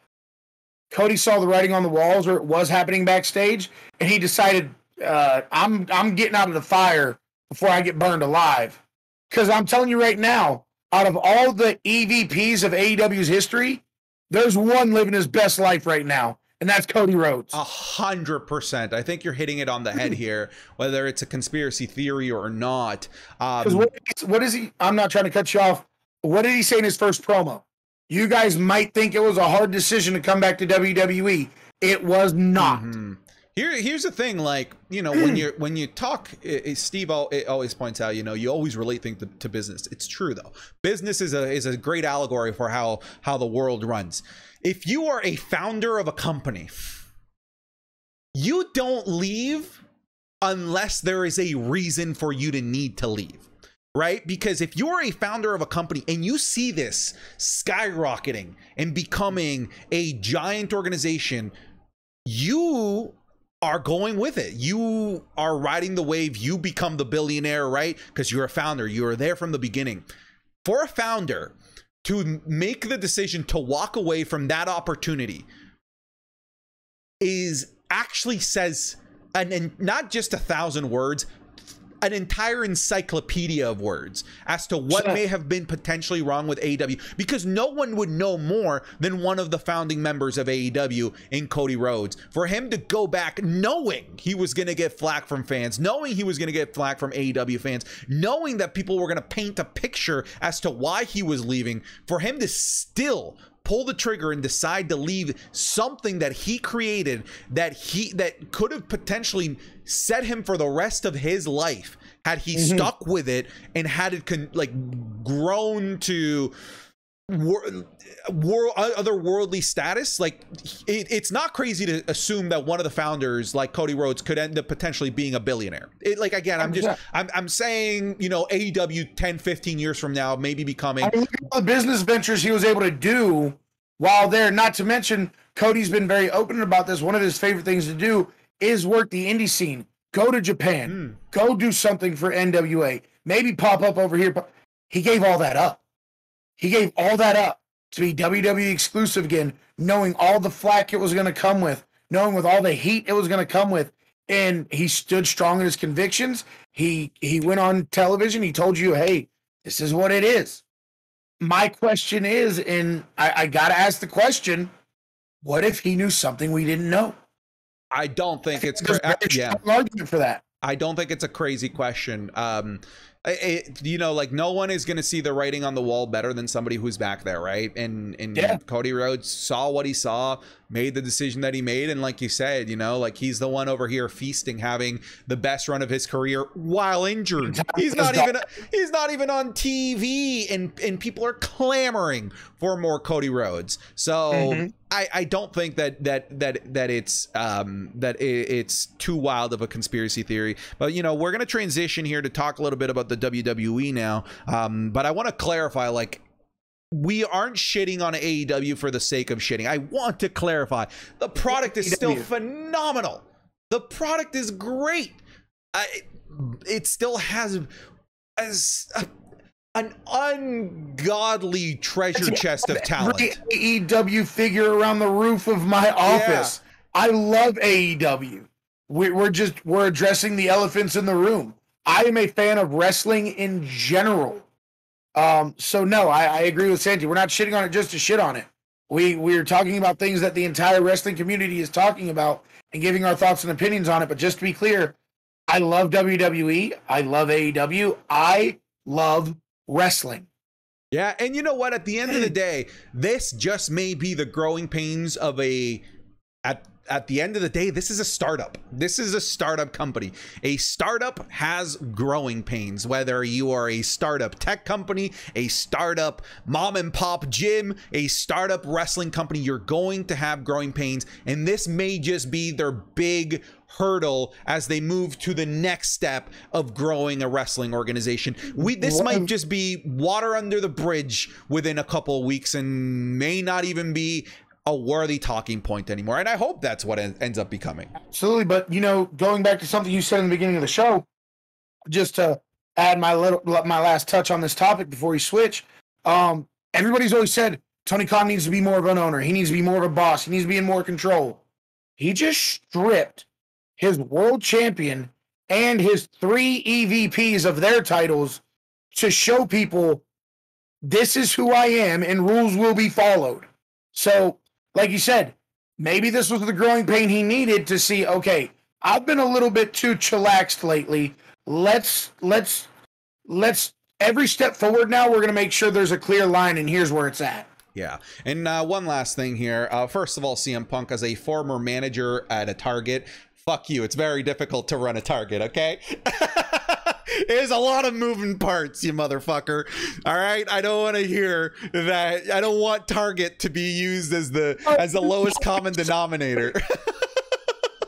Cody saw the writing on the walls or it was happening backstage and he decided uh, I'm I'm getting out of the fire before I get burned alive? Because I'm telling you right now, out of all the EVPs of AEW's history, there's one living his best life right now and that's Cody Rhodes. A hundred percent. I think you're hitting it on the head here, *laughs* whether it's a conspiracy theory or not. Um, what, what is he? I'm not trying to cut you off. What did he say in his first promo? You guys might think it was a hard decision to come back to WWE. It was not. Mm-hmm. Here, here's the thing. Like you know, when you when you talk, Steve always points out. You know, you always relate things to, to business. It's true though. Business is a is a great allegory for how how the world runs. If you are a founder of a company, you don't leave unless there is a reason for you to need to leave right? Because if you're a founder of a company and you see this skyrocketing and becoming a giant organization, you are going with it. You are riding the wave. You become the billionaire, right? Because you're a founder. You are there from the beginning. For a founder to make the decision to walk away from that opportunity is actually says and, and not just a thousand words an entire encyclopedia of words as to what may have been potentially wrong with AEW because no one would know more than one of the founding members of AEW in Cody Rhodes. For him to go back knowing he was going to get flack from fans, knowing he was going to get flack from AEW fans, knowing that people were going to paint a picture as to why he was leaving, for him to still pull the trigger and decide to leave something that he created that he that could have potentially set him for the rest of his life had he mm-hmm. stuck with it and had it con- like grown to wor- wor- other worldly status like it, it's not crazy to assume that one of the founders like cody rhodes could end up potentially being a billionaire. It, like again i'm just I'm, I'm saying you know aew 10 15 years from now maybe becoming I mean, the business ventures he was able to do while there not to mention cody's been very open about this. One of his favorite things to do is work the indie scene. Go to japan. Mm. go do something for nwa maybe pop up over here But he gave all that up he gave all that up to be WWE exclusive again, knowing all the flack it was going to come with, knowing with all the heat it was going to come with. And he stood strong in his convictions. He he went on television. He told you, "Hey, this is what it is." My question is, and I, I got to ask the question: What if he knew something we didn't know? I don't think it's cra- yeah. argument for that. I don't think it's a crazy question. Um, it, you know, like no one is going to see the writing on the wall better than somebody who's back there, right? And and Yeah. Cody Rhodes saw what he saw, made the decision that he made, and like you said, you know, like he's the one over here feasting, having the best run of his career while injured. He's not even he's not even on TV, and and people are clamoring for more Cody Rhodes. So. Mhm. I, I don't think that that that that it's um that it, it's too wild of a conspiracy theory but you know we're gonna transition here to talk a little bit about the WWE now. Um but I want to clarify like we aren't shitting on AEW for the sake of shitting. I want to clarify the product is still phenomenal. The product is great. I, it still has as a, an ungodly treasure chest of talent. Every AEW figure around the roof of my office. I love AEW. We- We're just we're addressing the elephants in the room. I am a fan of wrestling in general. Um, so no, I, I agree with Santi. We're not shitting on it just to shit on it. We we're talking about things that the entire wrestling community is talking about and giving our thoughts and opinions on it. But just to be clear, I love WWE. I love AEW. I love wrestling. Yeah, and you know what? At the end of the *clears throat* day, this just may be the growing pains of a at at the end of the day, this is a startup. This is a startup company. A startup has growing pains, whether you are a startup tech company, a startup mom and pop gym, a startup wrestling company, you're going to have growing pains. And this may just be their big hurdle as they move to the next step of growing a wrestling organization. We this What- might just be water under the bridge within a couple of weeks and may not even be a worthy talking point anymore. And I hope that's what ends up becoming. Absolutely, but you know, going back to something you said in the beginning of the show, just to add my little my last touch on this topic before we switch. Um, everybody's always said Tony Khan needs to be more of an owner. He needs to be more of a boss. He needs to be in more control. He just stripped his world champion and his three EVPs of their titles to show people this is who I am and rules will be followed. So, like you said, maybe this was the growing pain he needed to see okay i've been a little bit too chillaxed lately let's let's let's every step forward now we're going to make sure there's a clear line and here's where it's at Yeah. And uh, one last thing here. Uh, first of all, CM Punk, as a former manager at a Target, fuck you. It's very difficult to run a Target, okay? *laughs* There's a lot of moving parts, you motherfucker. All right, I don't want to hear that. I don't want Target to be used as the as the lowest common denominator. *laughs*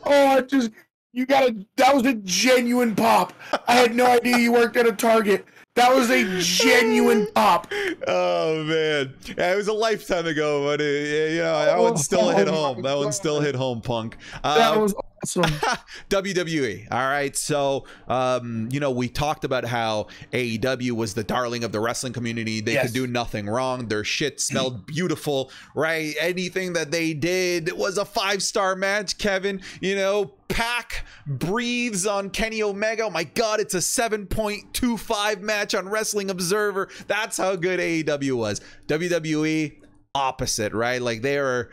oh i just you got a that was a genuine pop i had no idea you worked at a target that was a genuine pop oh man, yeah, it was a lifetime ago, but it, you know that one still hit home. That one still hit home, Punk. that Uh, was awesome *laughs* WWE. All right. So, um, you know, we talked about how AEW was the darling of the wrestling community. They Yes. could do nothing wrong. Their shit *clears throat* smelled beautiful, right? Anything that they did was a five star match, Kevin. You know, PAC breathes on Kenny Omega. Oh my God, it's a 7.25 match on Wrestling Observer. That's how good AEW was. WWE, opposite, right? Like they were,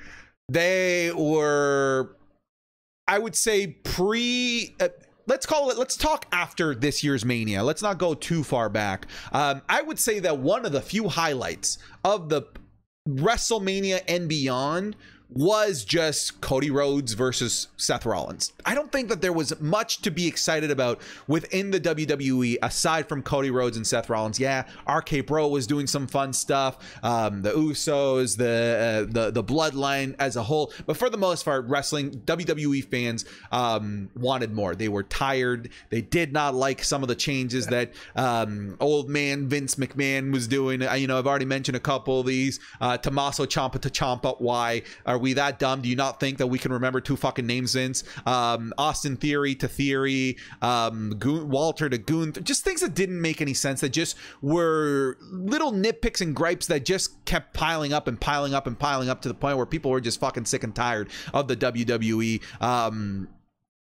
they were I would say pre. Uh, let's call it. Let's talk after this year's Mania. Let's not go too far back. Um, I would say that one of the few highlights of the WrestleMania and beyond was just Cody Rhodes versus Seth Rollins. I don't think that there was much to be excited about within the WWE aside from Cody Rhodes and Seth Rollins. Yeah, RK Bro was doing some fun stuff. Um, the Usos, the uh, the the Bloodline as a whole, but for the most part, wrestling WWE fans um, wanted more. They were tired. They did not like some of the changes that um, old man Vince McMahon was doing. Uh, You know, I've already mentioned a couple of these. Uh, Tommaso Ciampa to Ciampa. Why are we that dumb? Do you not think that we can remember two fucking names, Vince? Um, Austin Theory to Theory. Um, Goon, Walter to Goon. Just things that didn't make any sense. That just were little nitpicks and gripes that just kept piling up and piling up and piling up to the point where people were just fucking sick and tired of the WWE. Um,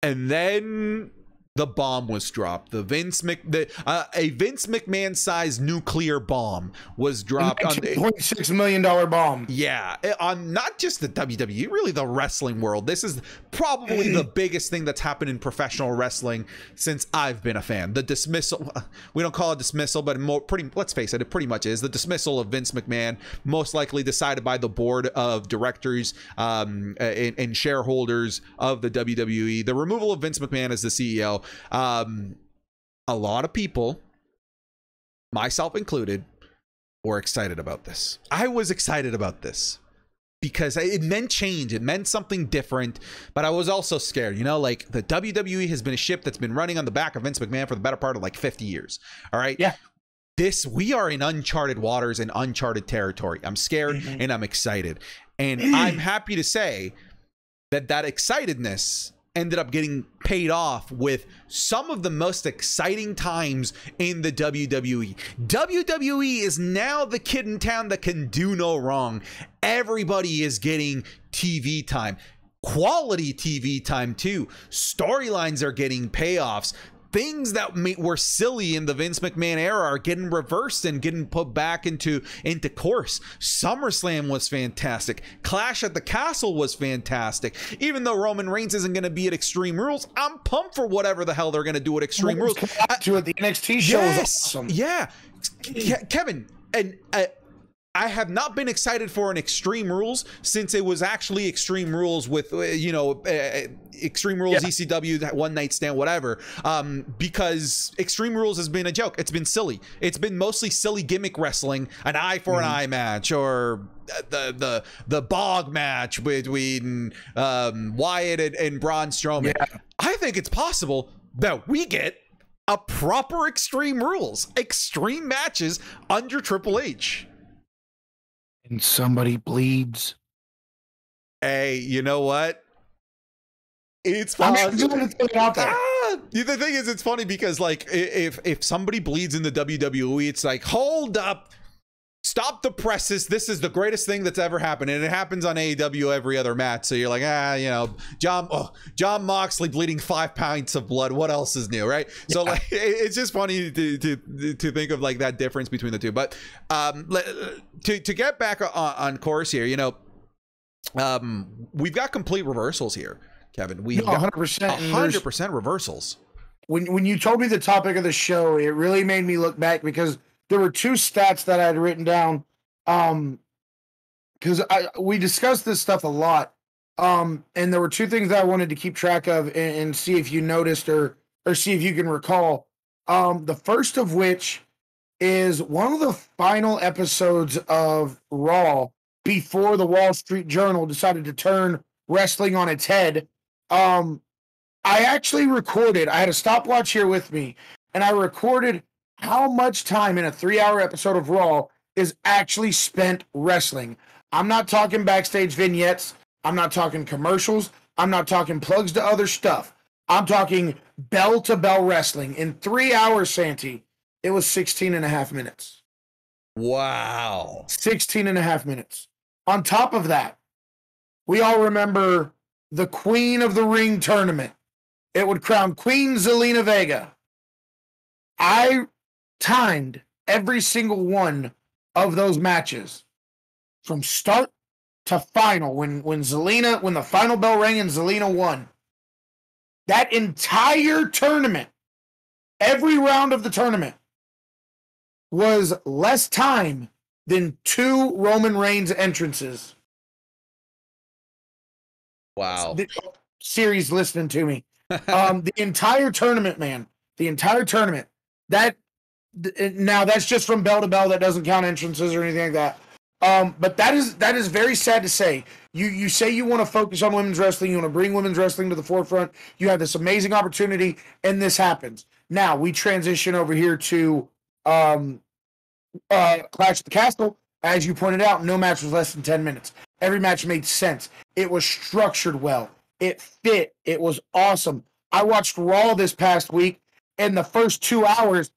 and then the bomb was dropped. The Vince Mc the uh, a Vince McMahon sized nuclear bomb was dropped on point six million dollar bomb. Yeah, eh, on not just the WWE, really the wrestling world. This is probably the *clears throat* biggest thing that's happened in professional wrestling since I've been a fan. The dismissal, *laughs* we don't call it dismissal, but more pretty. Let's face it, it pretty much is the dismissal of Vince McMahon, most likely decided by the board of directors um, and, and shareholders of the WWE. The removal of Vince McMahon as the CEO um, a lot of people, myself included, were excited about this. I was excited about this because it meant change. It meant something different. But I was also scared. You know, like the WWE has been a ship that's been running on the back of Vince McMahon for the better part of like 50 years. All right. Yeah. This, we are in uncharted waters and uncharted territory. I'm scared mm-hmm. and I'm excited. And *clears throat* I'm happy to say that that excitedness ended up getting paid off with some of the most exciting times in the WWE. WWE is now the kid in town that can do no wrong. Everybody is getting TV time quality TV time too. Storylines are getting payoffs things that were silly in the Vince McMahon era are getting reversed and getting put back into into course. SummerSlam was fantastic. Clash at the Castle was fantastic. Even though Roman Reigns isn't going to be at Extreme Rules, I'm pumped for whatever the hell they're going to do at Extreme Rules. To it, the NXT show yes, awesome. Yeah, Ke- Kevin, and uh, I have not been excited for an Extreme Rules since it was actually Extreme Rules with uh, you know uh, Extreme Rules yeah. ECW one night stand whatever um, because Extreme Rules has been a joke. It's been silly. It's been mostly silly gimmick wrestling, an eye for mm-hmm. an eye match or uh, the the the bog match between um, Wyatt and, and Braun Strowman. Yeah. I think it's possible that we get a proper Extreme Rules, extreme matches under Triple H and somebody bleeds. Hey, you know what? It's possible. Ah, the thing is, it's funny because like if if somebody bleeds in the WWE, it's like hold up, stop the presses. This is the greatest thing that's ever happened, and it happens on AEW every other match. So you're like, ah, you know, Jon oh, Jon Moxley bleeding five pints of blood. What else is new, right? Yeah. So like, *laughs* it's just funny to, to to think of like that difference between the two. But um, to to get back on, on course here, you know, um, we've got complete reversals here, Kevin. We no, 100%. 100% reversals. When when you told me the topic of the show, it really made me look back because there were two stats that I had written down. Um, because I we discussed this stuff a lot. Um, and there were two things that I wanted to keep track of and, and see if you noticed or or see if you can recall. Um, the first of which is one of the final episodes of Raw before the Wall Street Journal decided to turn wrestling on its head. Um, I actually recorded, I had a stopwatch here with me, and I recorded how much time in a three hour episode of Raw is actually spent wrestling. I'm not talking backstage vignettes. I'm not talking commercials. I'm not talking plugs to other stuff. I'm talking bell to bell wrestling. In three hours, Santi, it was 16 and a half minutes. Wow. 16 and a half minutes. On top of that, we all remember the Queen of the Ring tournament. It would crown Queen Zelina Vega. I timed every single one of those matches from start to final when when Zelina when the final bell rang and Zelina won. That entire tournament, every round of the tournament was less time than two Roman Reigns entrances. Wow. The, series listening to me. *laughs* um the entire tournament, man. The entire tournament. That now that's just from bell to bell. That doesn't count entrances or anything like that. Um, but that is that is very sad to say. You you say you want to focus on women's wrestling, you want to bring women's wrestling to the forefront. You have this amazing opportunity, and this happens. Now we transition over here to um, uh, Clash at the Castle. As you pointed out, no match was less than ten minutes. Every match made sense. It was structured well. It fit. It was awesome. I watched Raw this past week, and the first two hours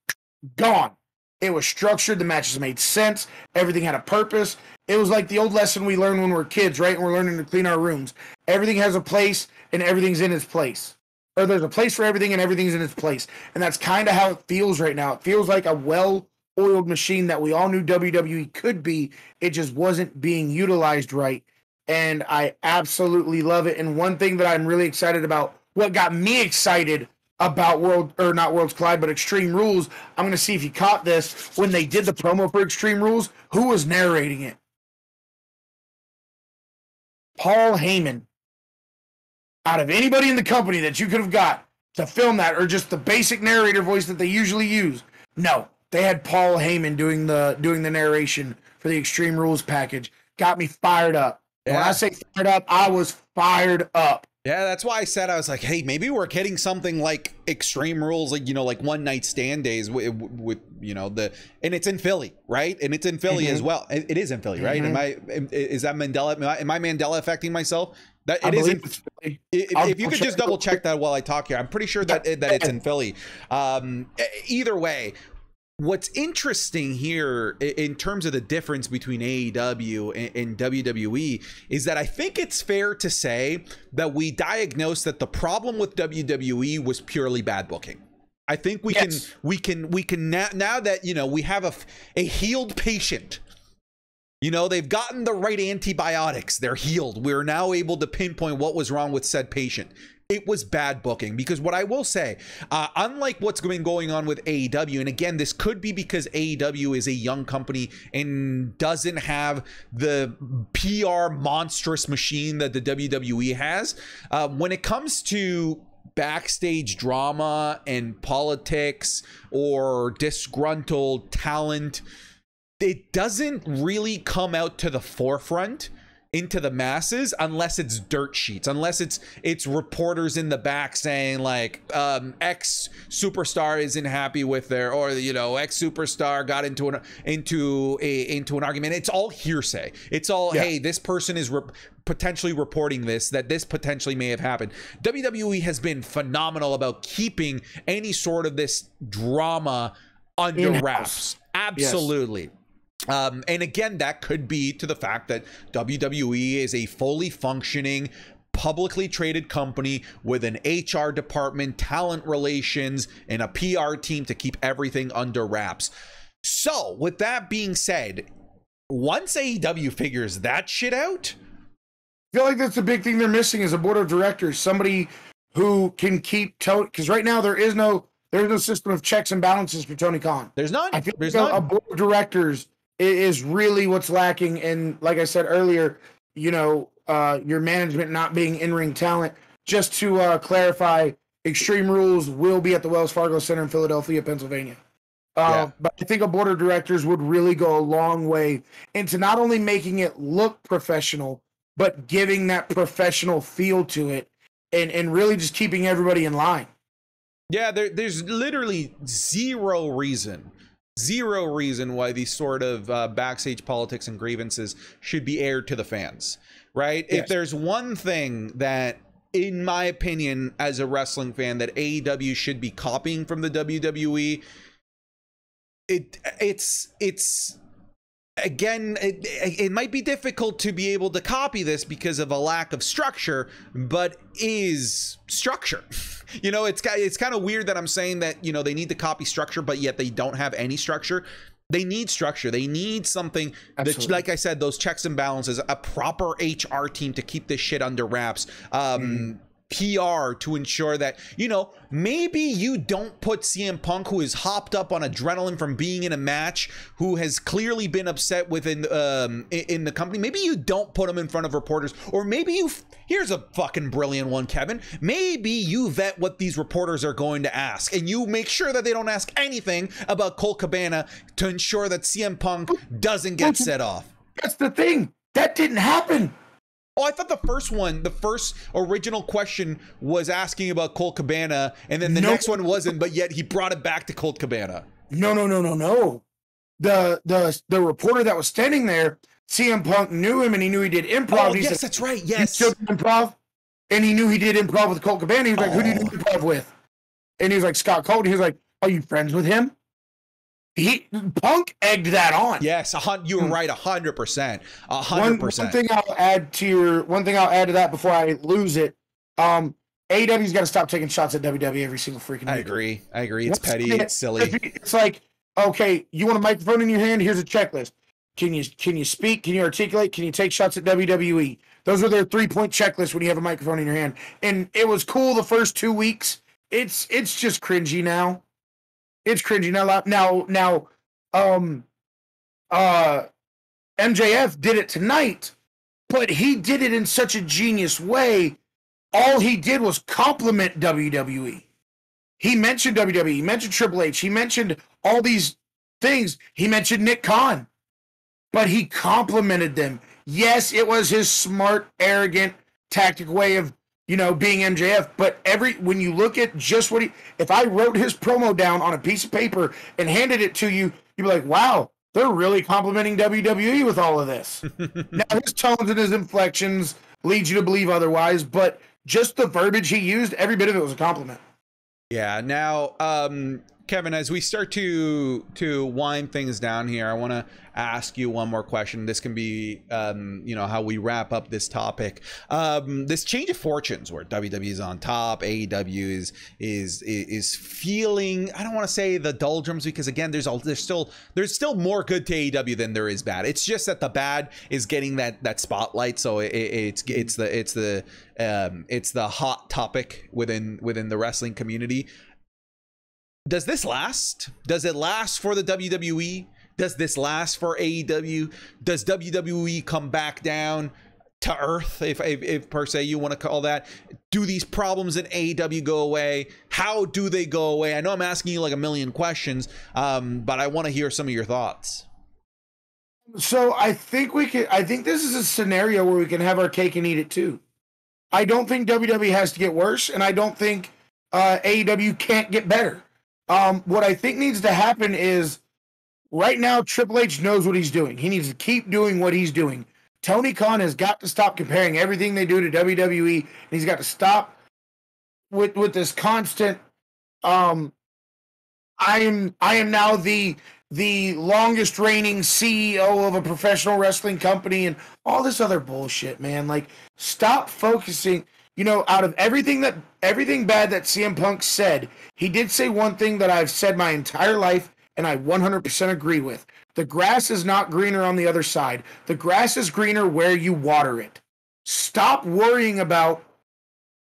gone. It was structured. The matches made sense. Everything had a purpose. It was like the old lesson we learned when we are kids, right? And we're learning to clean our rooms. Everything has a place and everything's in its place. or there's a place for everything and everything's in its place. And that's kind of how it feels right now. It feels like a well oiled machine that we all knew WWE could be. It just wasn't being utilized right. And I absolutely love it. And one thing that I'm really excited about, what got me excited about World or not Worlds Collide, but Extreme Rules. I'm going to see if you caught this when they did the promo for Extreme Rules. Who was narrating it? Paul Heyman. Out of anybody in the company that you could have got to film that, or just the basic narrator voice that they usually use, no, they had Paul Heyman doing the doing the narration for the Extreme Rules package. Got me fired up. Yeah. When I say fired up, I was fired up. Yeah, that's why I said I was like, hey, maybe we're getting something like Extreme Rules, like you know, like one night stand days with, with you know the, and it's in Philly, right? And it's in Philly mm-hmm. as well. It, it is in Philly, right? Mm-hmm. Am I is that Mandela? Am I, am I Mandela affecting myself? That it is. In, if, if you could just double check that while I talk here, I'm pretty sure that that it's in Philly. Um, either way, What's interesting here in terms of the difference between AEW and WWE is that I think it's fair to say that we diagnosed that the problem with WWE was purely bad booking. I think we yes. can we can we can now, now that you know we have a a healed patient you know, they've gotten the right antibiotics. They're healed. We're now able to pinpoint what was wrong with said patient it was bad booking because what I will say, uh, unlike what's been going on with AEW, and again, this could be because AEW is a young company and doesn't have the PR monstrous machine that the WWE has. Uh, when it comes to backstage drama and politics or disgruntled talent, it doesn't really come out to the forefront into the masses unless it's dirt sheets unless it's it's reporters in the back saying like um x superstar isn't happy with their or you know x superstar got into an into a into an argument it's all hearsay it's all yeah. hey this person is re- potentially reporting this that this potentially may have happened WWE has been phenomenal about keeping any sort of this drama under In-house. wraps absolutely yes. Um, and again, that could be to the fact that WWE is a fully functioning, publicly traded company with an HR department, talent relations, and a PR team to keep everything under wraps. So, with that being said, once AEW figures that shit out, I feel like that's the big thing they're missing is a board of directors, somebody who can keep Tony. Because right now there is no there's no system of checks and balances for Tony Khan. There's none. I feel there's none. a board of directors is really what's lacking. And like I said earlier, you know, uh, your management not being in ring talent. Just to uh, clarify, Extreme Rules will be at the Wells Fargo Center in Philadelphia, Pennsylvania. Uh, yeah. But I think a board of directors would really go a long way into not only making it look professional, but giving that professional feel to it and, and really just keeping everybody in line. Yeah, there, there's literally zero reason zero reason why these sort of uh, backstage politics and grievances should be aired to the fans, right? Yes. If there's one thing that in my opinion, as a wrestling fan, that AEW should be copying from the WWE. It it's it's again it, it might be difficult to be able to copy this because of a lack of structure but is structure *laughs* you know it's it's kind of weird that i'm saying that you know they need to copy structure but yet they don't have any structure they need structure they need something Absolutely. that like i said those checks and balances a proper hr team to keep this shit under wraps um mm. PR to ensure that, you know, maybe you don't put CM Punk, who is hopped up on adrenaline from being in a match, who has clearly been upset within um, in the company. Maybe you don't put him in front of reporters, or maybe you. Here's a fucking brilliant one, Kevin. Maybe you vet what these reporters are going to ask, and you make sure that they don't ask anything about Colt Cabana to ensure that CM Punk doesn't get set off. That's the thing. That didn't happen. Oh, I thought the first one, the first original question was asking about Colt Cabana, and then the nope. next one wasn't, but yet he brought it back to Colt Cabana. No, no, no, no, no. The the the reporter that was standing there, CM Punk knew him and he knew he did improv. Oh, yes, said, that's right. Yes. He improv. And he knew he did improv with Colt Cabana. He was like, oh. Who do you do improv with? And he was like, Scott Colt. He was like, Are you friends with him? He Punk egged that on. Yes, a you were hmm. right, a hundred percent, a hundred percent. One thing I'll add to your one thing I'll add to that before I lose it. Um, AEW's got to stop taking shots at WWE every single freaking. I week. agree. I agree. It's Once petty. again, It's silly. It's like, okay, you want a microphone in your hand? Here's a checklist. Can you can you speak? Can you articulate? Can you take shots at WWE? Those are their three point checklists when you have a microphone in your hand. And it was cool the first two weeks. It's it's just cringy now. It's cringy now. Now now, um, uh, MJF did it tonight, but he did it in such a genius way. All he did was compliment WWE. He mentioned WWE. He mentioned Triple H. He mentioned all these things. He mentioned Nick Khan, but he complimented them. Yes, it was his smart, arrogant, tactic way of you know being MJF. But every when you look at just what he, if I wrote his promo down on a piece of paper and handed it to you, you'd be like, wow, they're really complimenting WWE with all of this. *laughs* now his tones and his inflections lead you to believe otherwise, but just the verbiage he used, every bit of it was a compliment. Yeah. Now, um, Kevin, as we start to to wind things down here, I want to ask you one more question. This can be, um, you know, how we wrap up this topic. Um, this change of fortunes, where WWE is on top, AEW is is is feeling. I don't want to say the doldrums because again, there's all there's still there's still more good to AEW than there is bad. It's just that the bad is getting that that spotlight, so it, it's it's the it's the um, it's the hot topic within within the wrestling community does this last? Does it last for the WWE? Does this last for AEW? Does WWE come back down to earth, if, if, if per se you want to call that? Do these problems in AEW go away? How do they go away? I know I'm asking you like a million questions, um, but I want to hear some of your thoughts. So I think we can. I think this is a scenario where we can have our cake and eat it too. I don't think WWE has to get worse, and I don't think uh, AEW can't get better. Um, what I think needs to happen is right now Triple H knows what he's doing. He needs to keep doing what he's doing. Tony Khan has got to stop comparing everything they do to WWE, and he's got to stop with with this constant. Um, I am I am now the the longest reigning CEO of a professional wrestling company and all this other bullshit, man. Like, stop focusing. You know, out of everything that everything bad that CM Punk said, he did say one thing that I've said my entire life, and I 100% agree with. The grass is not greener on the other side. The grass is greener where you water it. Stop worrying about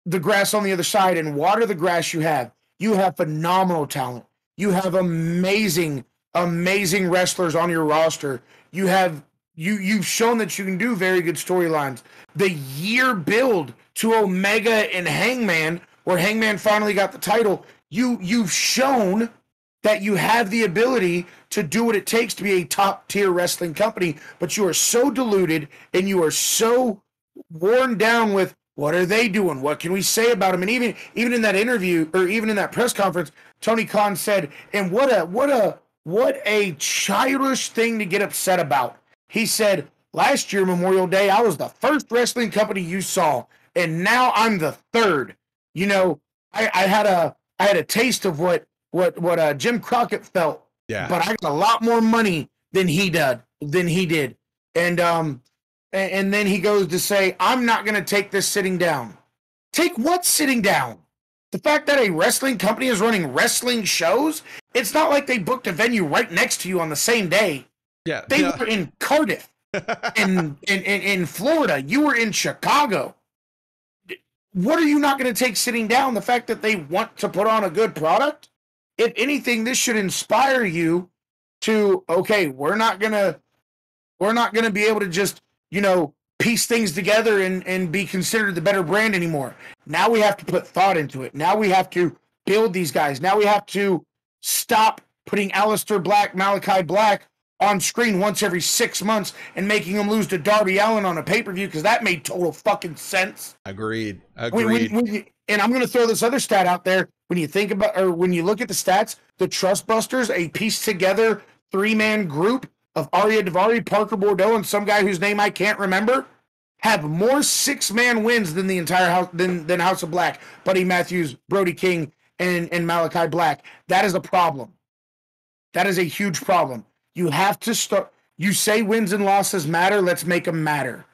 the grass on the other side and water the grass you have. You have phenomenal talent. You have amazing, amazing wrestlers on your roster. You have you you've shown that you can do very good storylines. The year build to Omega and Hangman, where Hangman finally got the title, you you've shown that you have the ability to do what it takes to be a top tier wrestling company, but you are so diluted and you are so worn down with what are they doing? What can we say about them? And even even in that interview or even in that press conference, Tony Khan said, and what a what a what a childish thing to get upset about. He said, last year Memorial Day, I was the first wrestling company you saw, and now I'm the third. You know, I, I had a I had a taste of what what what uh, Jim Crockett felt, Yeah. but I got a lot more money than he did than he did, and um, and, and then he goes to say, I'm not going to take this sitting down. Take what sitting down? The fact that a wrestling company is running wrestling shows, it's not like they booked a venue right next to you on the same day. Yeah. They yeah. were in Cardiff, in, in, in, in Florida. You were in Chicago. What are you not going to take sitting down? The fact that they want to put on a good product? If anything, this should inspire you to, okay, we're not going to, we're not going to be able to just, you know, piece things together and, and be considered the better brand anymore. Now we have to put thought into it. Now we have to build these guys. Now we have to stop putting Aleister Black, Malachi Black on screen once every six months and making them lose to Darby Allin on a pay per view because that made total fucking sense. Agreed. When- when- when you- and I'm going to throw this other stat out there. When you think about, or when you look at the stats, the Trustbusters, a pieced together three man group of Ari Daivari, Parker Boudreaux, and some guy whose name I can't remember, have more six man wins than the entire house than than House of Black. Buddy Matthews, Brody King, and and Malachi Black. That is a problem. That is a huge problem. You have to start. You say wins and losses matter. Let's make them matter.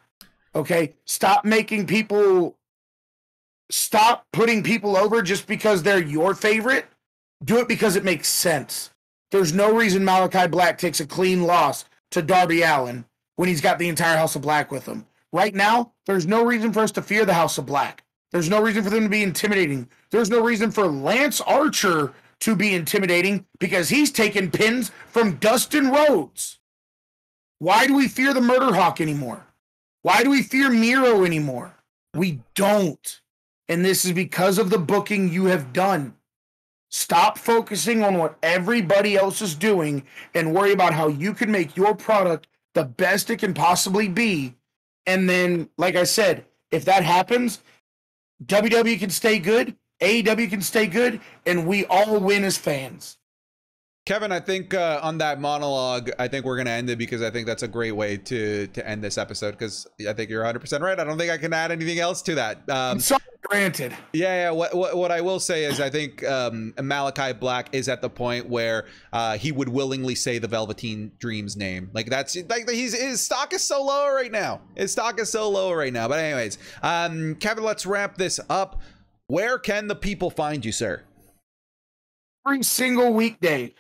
Okay. Stop making people stop putting people over just because they're your favorite. Do it because it makes sense. There's no reason Malachi Black takes a clean loss to Darby Allin when he's got the entire House of Black with him. Right now, there's no reason for us to fear the House of Black. There's no reason for them to be intimidating. There's no reason for Lance Archer to be intimidating because he's taken pins from Dustin Rhodes. Why do we fear the Murder Hawk anymore? Why do we fear Miro anymore? We don't. And this is because of the booking you have done. Stop focusing on what everybody else is doing and worry about how you can make your product the best it can possibly be. And then, like I said, if that happens, WWE can stay good, AEW can stay good, and we all win as fans. Kevin, I think uh, on that monologue, I think we're going to end it because I think that's a great way to to end this episode. Because I think you're 100 percent right. I don't think I can add anything else to that. Um, so granted. Yeah, yeah. What, what, what I will say is, I think um, Malachi Black is at the point where uh, he would willingly say the Velveteen Dreams name. Like that's like he's his stock is so low right now. His stock is so low right now. But anyways, um, Kevin, let's wrap this up. Where can the people find you, sir? Every single weekday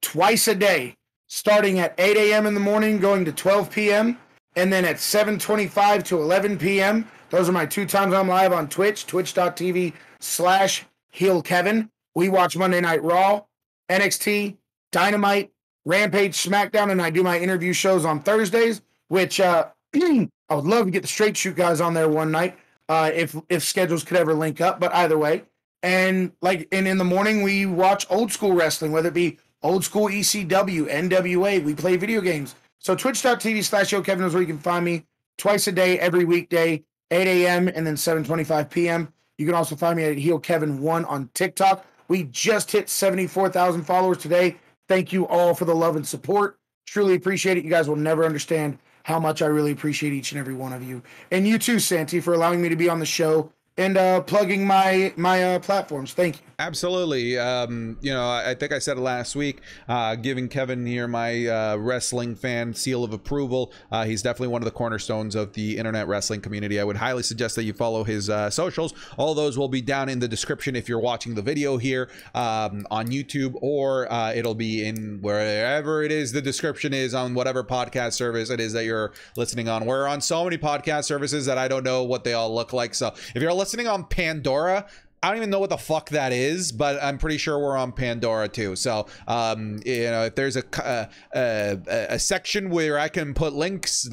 twice a day, starting at 8 a.m. in the morning, going to 12 p.m., and then at 7:25 to 11 p.m. Those are my two times I'm live on Twitch, twitch.tv slash heel Kevin. We watch Monday Night Raw, NXT, Dynamite, Rampage, SmackDown, and I do my interview shows on Thursdays, which uh, *clears throat* I would love to get the straight shoot guys on there one night uh, if if schedules could ever link up. But either way, and like and in the morning we watch old school wrestling, whether it be old school ECW, NWA. We play video games. So twitch.tv slash yo Kevin is where you can find me twice a day, every weekday, 8 a.m. and then 7:25 p.m. You can also find me at Heel Kevin One on TikTok. We just hit 74,000 followers today. Thank you all for the love and support. Truly appreciate it. You guys will never understand how much I really appreciate each and every one of you. And you too, Santi, for allowing me to be on the show and uh, plugging my my uh, platforms. Thank you. Absolutely. Um, you know, I think I said it last week, uh, giving Kevin here my uh, wrestling fan seal of approval. Uh, he's definitely one of the cornerstones of the internet wrestling community. I would highly suggest that you follow his uh, socials. All those will be down in the description if you're watching the video here um, on YouTube, or uh, it'll be in wherever it is the description is on whatever podcast service it is that you're listening on. We're on so many podcast services that I don't know what they all look like. So if you're listening on Pandora, I don't even know what the fuck that is, but I'm pretty sure we're on Pandora too. So, um, you know, if there's a, a, a, a section where I can put links,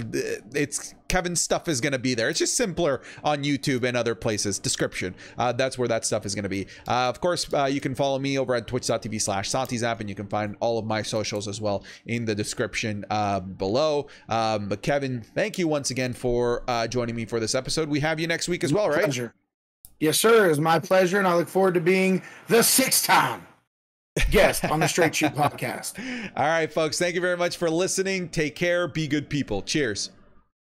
it's Kevin's stuff is going to be there. It's just simpler on YouTube and other places. Description. Uh, that's where that stuff is going to be. Uh, of course, uh, you can follow me over at twitch.tv slash santizap, and you can find all of my socials as well in the description uh, below. Um, but Kevin, thank you once again for uh, joining me for this episode. We have you next week as well, right? Pleasure. Yes, sir. It's my pleasure, and I look forward to being the sixth time guest on the Straight Shoot *laughs* podcast. All right, folks. Thank you very much for listening. Take care. Be good people. Cheers.